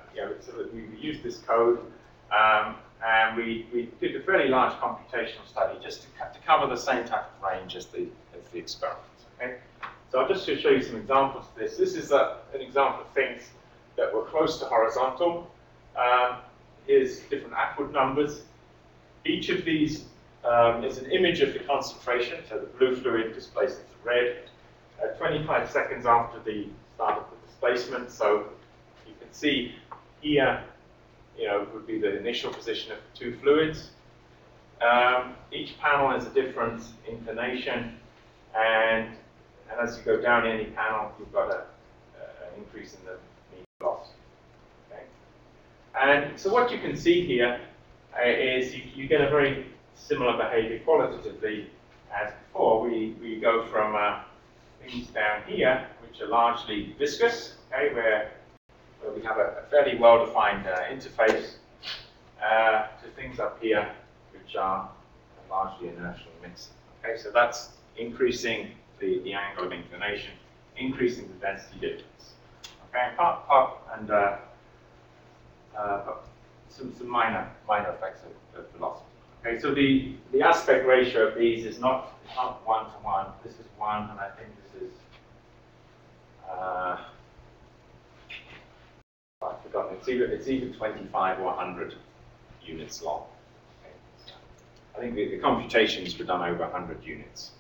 we, we use this code, um, and we, we did a fairly large computational study just to, to cover the same type of range as the, as the experiments. Okay? So I'll just show you some examples of this. This is a, an example of things that were close to horizontal. Um, here's different Atwood numbers. Each of these um, is an image of the concentration, so the blue fluid displaces the red, uh, 25 seconds after the start of the displacement. So you can see here, you know, would be the initial position of the two fluids. Um, each panel has a different inclination, and, and as you go down any panel, you've got a, an increase in the mean velocity. Okay? And so what you can see here uh, is you, you get a very similar behavior qualitatively as before. We, we go from uh, things down here, which are largely viscous, okay, where, where we have a, a fairly well-defined uh, interface, uh, to things up here, which are largely inertial mixing. Okay, so that's increasing the, the angle of inclination, increasing the density difference. Okay, part, part, and uh, uh, some, some minor, minor effects of, of velocity. Okay, so the, the aspect ratio of these is not, not one to one. This is one, and I think this is, uh, I've forgotten. It's either, it's either 25 or 100 units long. Okay, so I think the, the computations were done over 100 units,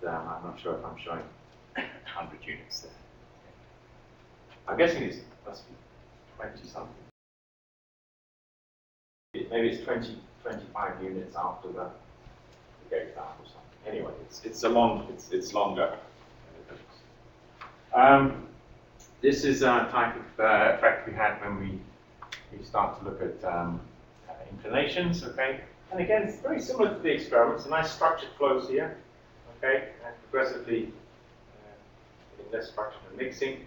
but um, I'm not sure if I'm showing 100 units there. I'm guessing it must be 20 something. Maybe it's 20, 25 units after the, gate valve or something. Anyway, it's, it's a long, it's, it's longer. Um, this is a type of uh, effect we had when we, we start to look at um, uh, inclinations, okay? And again, it's very similar to the experiments, a nice structured flows here, okay? And progressively uh, getting less structure and mixing.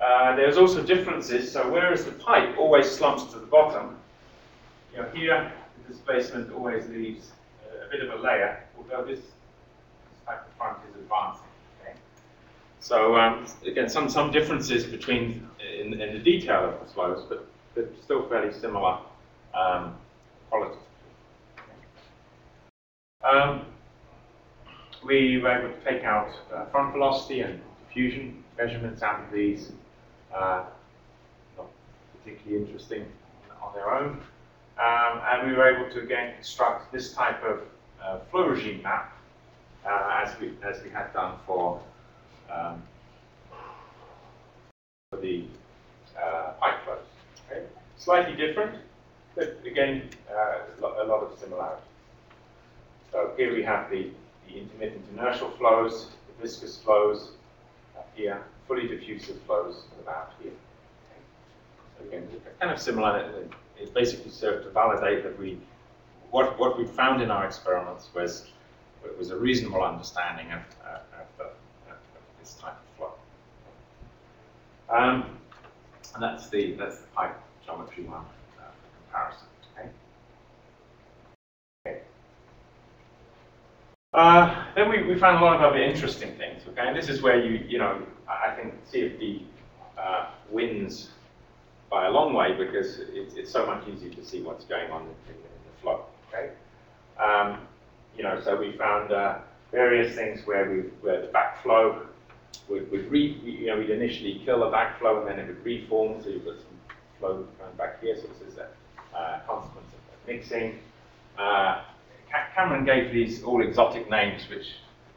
Uh, there's also differences, so whereas the pipe always slumps to the bottom, you know, here displacement always leaves a bit of a layer, although this, type of front is advancing. So um, again, some, some differences between in, in the detail of the flows, but, but still fairly similar um, qualities. Um, we were able to take out uh, front velocity and diffusion measurements out of these. Uh, not particularly interesting on their own. Um, and we were able to again construct this type of uh, flow regime map uh, as, we, as we had done for, um, for the uh, pipe flows. Okay? Slightly different, but again, uh, a lot- of similarities. So here we have the, the intermittent inertial flows, the viscous flows up here, fully diffusive flows about here. So again, kind of similar. It- basically served to validate that we, what, what we found in our experiments was, was a reasonable understanding of, uh, of, the, of this type of flow. Um, and that's the, that's the pipe geometry one uh, comparison. Okay. Okay. Uh, then we, we found a lot of other interesting things, okay? And this is where you, you know, I I think CFD uh, wins by a long way because it's, it's so much easier to see what's going on in, in, the flow, okay? Um, you know, so we found uh, various things where we, where the backflow would, would re, you know, we'd initially kill the backflow and then it would reform, so you've got some flow going back here, so this is a uh, consequence of mixing. Uh, Kamran gave these all exotic names, which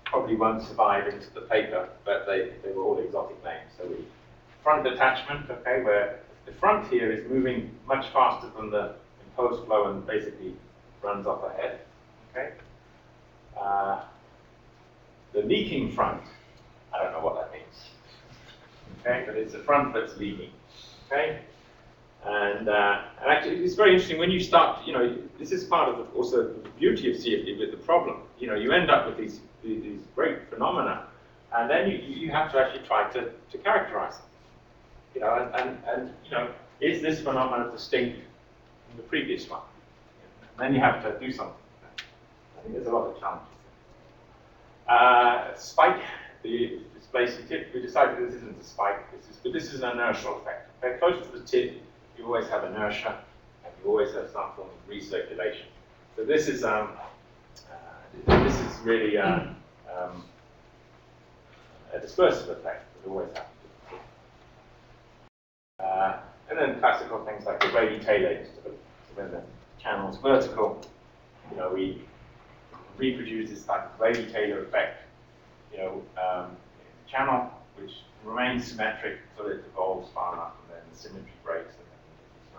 probably won't survive into the paper, but they, they were all exotic names. So we, front detachment, okay, where the front here is moving much faster than the imposed flow and basically runs up ahead, okay? Uh, the leaking front, I don't know what that means, okay, but it's the front that's leaking, okay? And, uh, and actually, it's very interesting when you start, you know, this is part of the, also the beauty of CFD with the problem. You know, you end up with these, these these great phenomena, and then you, you have to actually try to, to characterize them. You know, and, and, and, you know, is this phenomenon distinct from the previous one? And then you have to do something. I think there's a lot of challenges. Uh, spike, the displacing tip, we decided this isn't a spike, this is, but this is an inertial effect. Okay, close to the tip, you always have inertia, and you always have some form of recirculation. So this is, um, uh, this is really uh, um, a dispersive effect that always happens. Uh, and then classical things like the Rayleigh-Taylor instability. So when the channel's vertical, you know, we reproduce this of Rayleigh-Taylor effect, you know, um, channel, which remains symmetric until it evolves far enough, and then the symmetry breaks, and then it's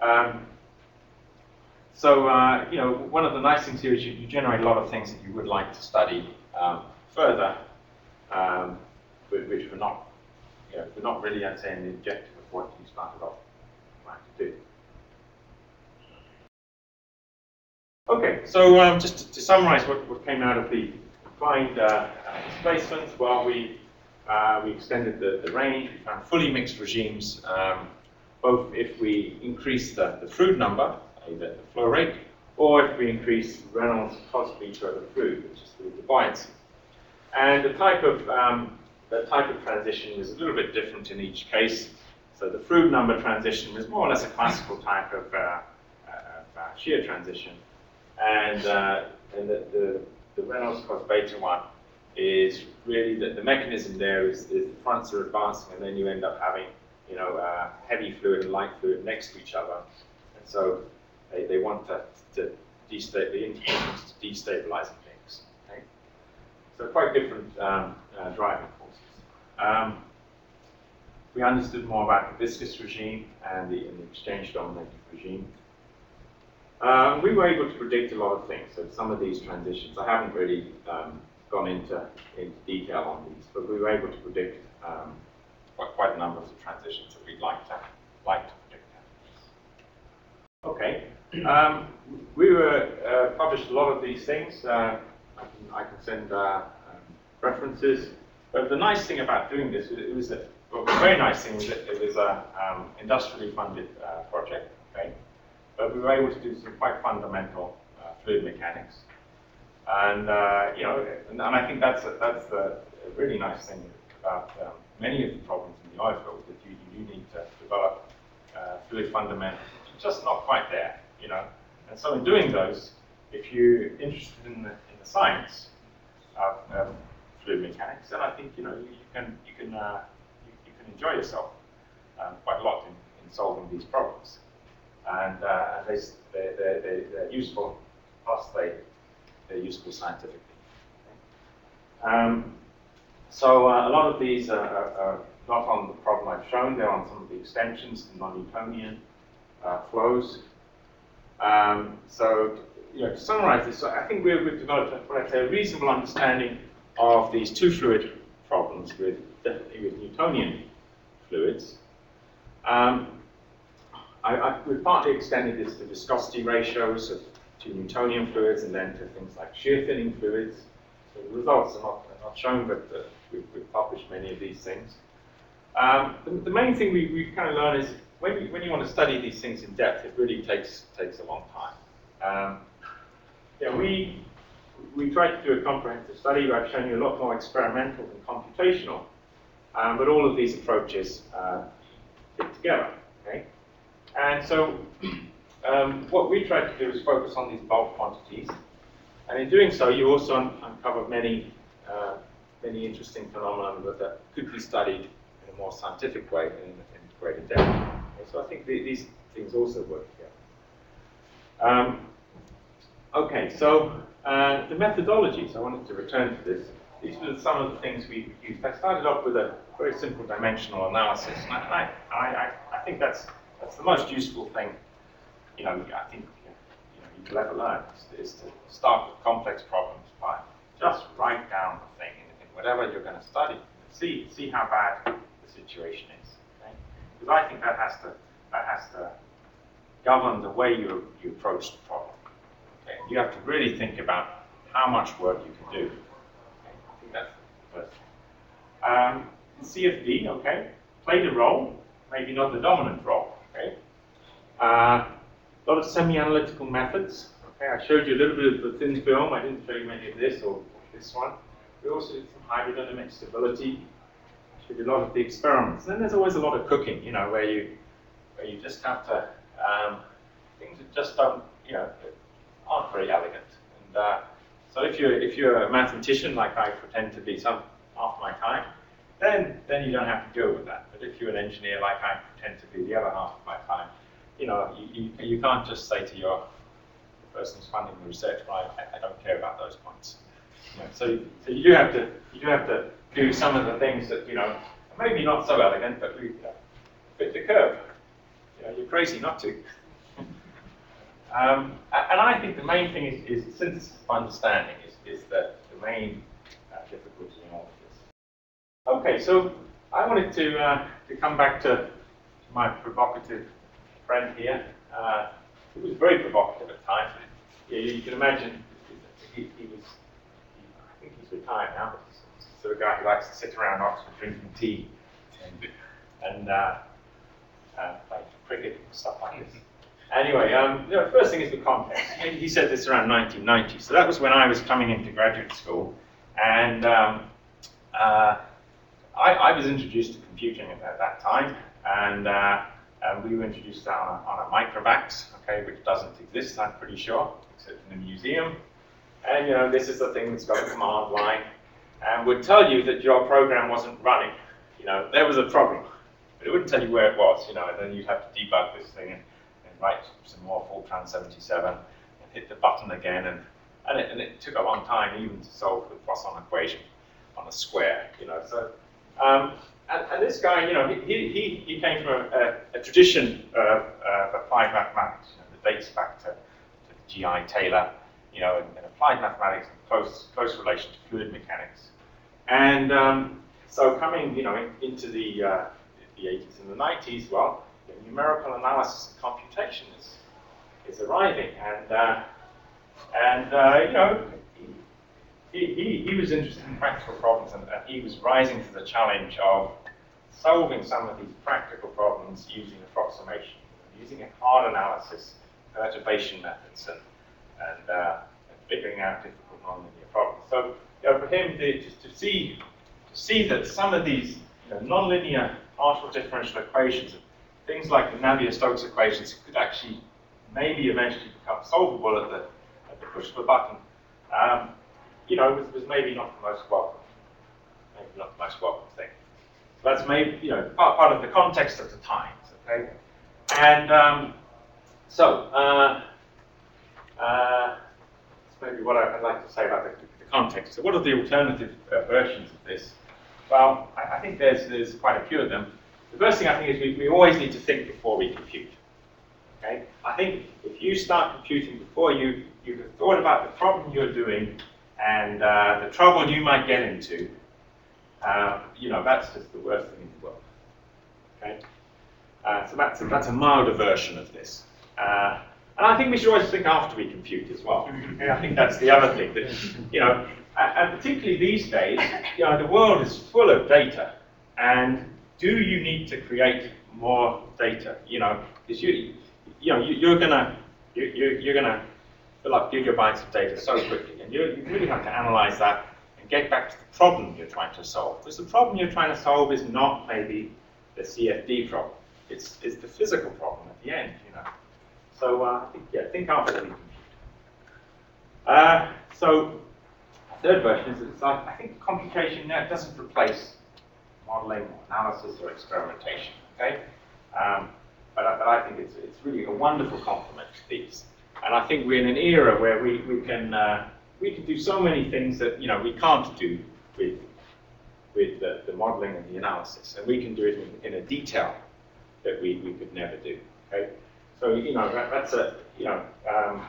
nice. Um, so, uh, you know, one of the nice things here is you, you generate a lot of things that you would like to study um, further, um, which were not, you know, were not really, in the objective of what you started off trying to do. Okay, so um, just to, to summarize what, what came out of the applied uh, uh, displacements, well, we, uh, we extended the, the range, we found fully mixed regimes, um, both if we increase the, the fluid number, either the, the flow rate, or if we increase Reynolds cos beta of the Froude, which is the buoyancy. And the type of um, the type of transition was a little bit different in each case. So the Froude number transition was more or less a classical type of, uh, uh, of uh, shear transition, and, uh, and the, the, the Reynolds cos beta one is really that the mechanism there is, is the fronts are advancing, and then you end up having you know uh, heavy fluid and light fluid next to each other, and so they, they want to, to desta- the to destabilize things. Okay? So quite different um, uh, driving forces. Um, we understood more about the viscous regime and the, the exchange-dominated regime. Um, we were able to predict a lot of things. So some of these transitions, I haven't really um, gone into, into detail on these, but we were able to predict um, quite, quite a number of the transitions that we'd like to, like to predict. Okay. Um, we were uh, published a lot of these things. Uh, I can, I can send uh, um, references. But the nice thing about doing this, it was a, well, the very nice thing was that it was an um, industrially funded uh, project. Okay. But we were able to do some quite fundamental uh, fluid mechanics. And, uh, you know, and, and I think that's, a, that's the a really nice thing about um, many of the problems in the oil field, that you, you need to develop uh, fluid fundamentals, which are just not quite there, you know. And so in doing those, if you're interested in the, in the science of um, fluid mechanics, then I think, you know, you, can, you can, uh, you, you can enjoy yourself um, quite a lot in, in solving these problems. And, uh, and they, they, they, they, they're useful, plus they, they're useful scientifically. Um, so uh, a lot of these are, are, are, not on the problem I've shown, they're on some of the extensions, the non-Newtonian uh, flows. Um, so you know, to summarize this, I think we've, we've developed what I'd say a reasonable understanding of these two fluid problems with definitely with Newtonian fluids. Um, I, I, we've partly extended this to viscosity ratios of, to Newtonian fluids and then to things like shear thinning fluids. So the results are not, are not shown, but we've, we've, published many of these things. Um, the, the, main thing we, we kind of learn is when you, when you want to study these things in depth, it really takes, takes a long time. Um, yeah, we, we tried to do a comprehensive study. I've shown you a lot more experimental than computational, um, but all of these approaches uh, fit together. Okay? And so um, what we tried to do is focus on these bulk quantities. And in doing so, you also un uncover many, uh, many interesting phenomena that, could be studied in a more scientific way and in, in greater depth. Okay? So I think the, these things also work together. Um, okay, so uh, the methodologies, I wanted to return to this. These were some of the things we used. I started off with a very simple dimensional analysis, and I, I, I, I think that's that's the most useful thing, you know, I think you, know, you could ever learn is, is, to start with complex problems by just write down the thing in, whatever you're going to study. See, see how bad the situation is. Okay? Because I think that has to that has to govern the way you you approach the problem. You have to really think about how much work you can do. I think that's the first. Um, CFD, okay, played a role, maybe not the dominant role. Okay? Uh, a lot of semi-analytical methods. Okay, I showed you a little bit of the thin film. I didn't show you many of this or this one. We also did some hydrodynamic stability. We did a lot of the experiments. And then there's always a lot of cooking, you know, where you where you just have to um, things that just don't, you know, aren't very elegant. And uh, so if you're if you're a mathematician like I pretend to be some half my time, then then you don't have to deal with that. But if you're an engineer like I pretend to be the other half of my time, you know, you, you, you can't just say to your the person who's funding the research, right, I, I don't care about those points. You know, so, so you do have to you do have to do some of the things that you know maybe not so elegant, but you know, fit the curve. You know, you're crazy not to. Um, and I think the main thing is, is synthesis of understanding is, is the, the main uh, difficulty in all of this. Okay, so I wanted to uh, to come back to my provocative friend here. Uh, he was very provocative at times. Yeah, you can imagine he, he was. I think he's retired now, but he's the sort of guy who likes to sit around Oxford drinking tea and, and uh, uh, cricket and stuff like this. Anyway, um, first thing is the context. He said this around 1990, so that was when I was coming into graduate school, and um, uh, I, I, was introduced to computing at, at that time, and, uh, and, we were introduced on a, on a Microvax, okay, which doesn't exist, I'm pretty sure, except in a museum. And you know, this is the thing that's got a command line, and would tell you that your program wasn't running. You know, there was a problem, but it wouldn't tell you where it was. You know, and then you'd have to debug this thing write some more Fortran 77 and hit the button again, and and it, and it took a long time even to solve the Poisson equation on a square. You know, so um, and, and, this guy, you know, he, he, he came from a, a, a tradition of, of, applied mathematics you know, that dates back to, to G.I. Taylor, you know, in, in, applied mathematics and close, close relation to fluid mechanics. And um, so coming, you know, in, into the, uh, the 80s and the 90s, well, the numerical analysis and computation is, is arriving. And, uh, and uh, you know, he, he, he was interested in practical problems and, and he was rising to the challenge of solving some of these practical problems using approximation, using a hard analysis, perturbation methods, and, and, uh, and figuring out difficult nonlinear problems. So, you know, for him to, just to see, to see that some of these you know, nonlinear partial differential equations, things like the Navier-Stokes equations, could actually maybe eventually become solvable at the, at the push of a button, um, you know, was, was maybe not the most welcome, maybe not the most welcome thing. So that's maybe, you know, part, part of the context of the times, okay? And um, so, uh, uh, that's maybe what I'd like to say about the, the context. So what are the alternative uh, versions of this? Well, I, I think there's, there's quite a few of them. The first thing I think is we, we always need to think before we compute. Okay? I think if you start computing before you, you've thought about the problem you're doing and uh, the trouble you might get into, uh, you know, that's just the worst thing in the world. Okay? Uh, so that's a, that's a milder version of this. Uh, and I think we should always think after we compute as well. Okay, I think that's the other thing that, you know, and, and particularly these days, you know, the world is full of data. And do you need to create more data? You know, because you, you know, you, you're gonna, you, you, you're gonna fill up gigabytes of data so quickly, and you, you really have to analyze that and get back to the problem you're trying to solve. Because the problem you're trying to solve is not maybe the CFD problem. It's, it's the physical problem at the end, you know. So uh, yeah, think after we compute. Uh, so third version is it's like, I think computation now doesn't replace modeling or analysis or experimentation, okay? Um, but, I, but I think it's, it's really a wonderful complement to these. And I think we're in an era where we, we can uh, we can do so many things that you know we can't do with with the, the modeling and the analysis, and we can do it in, in a detail that we, we could never do. Okay, so you know that, that's a you know um,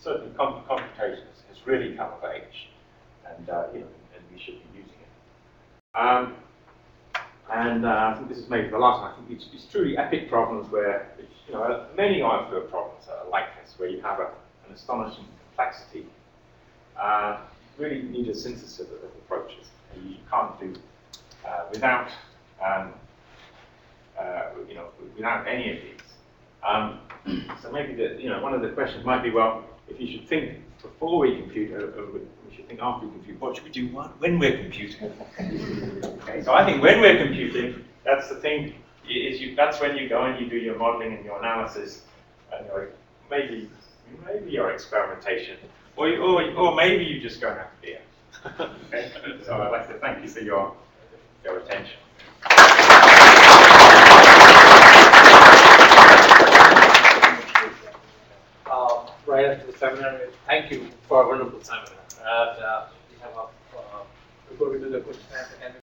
certainly com- computation has, really come of age, and uh, you know and we should be using. Um, and uh, I think this is maybe the last one. I think it's, it's truly epic problems where, you know, many oilfield problems are like this, where you have a, an astonishing complexity. Uh, you really need a synthesis of, approaches. You can't do uh, without, um, uh, you know, without any of these. Um, so maybe the, you know, one of the questions might be, well, if you should think before we compute, or, or we should think after compute, what should we do when we're computing? okay, so I think when we're computing, that's the thing, is you, that's when you go and you do your modeling and your analysis, and maybe, maybe your experimentation, or, you- or, or maybe you just go and have a beer. So I'd like to thank you for your, your attention. uh, right after the seminar. Thank you for a wonderful seminar. And uh, we have a, uh, before we do the question and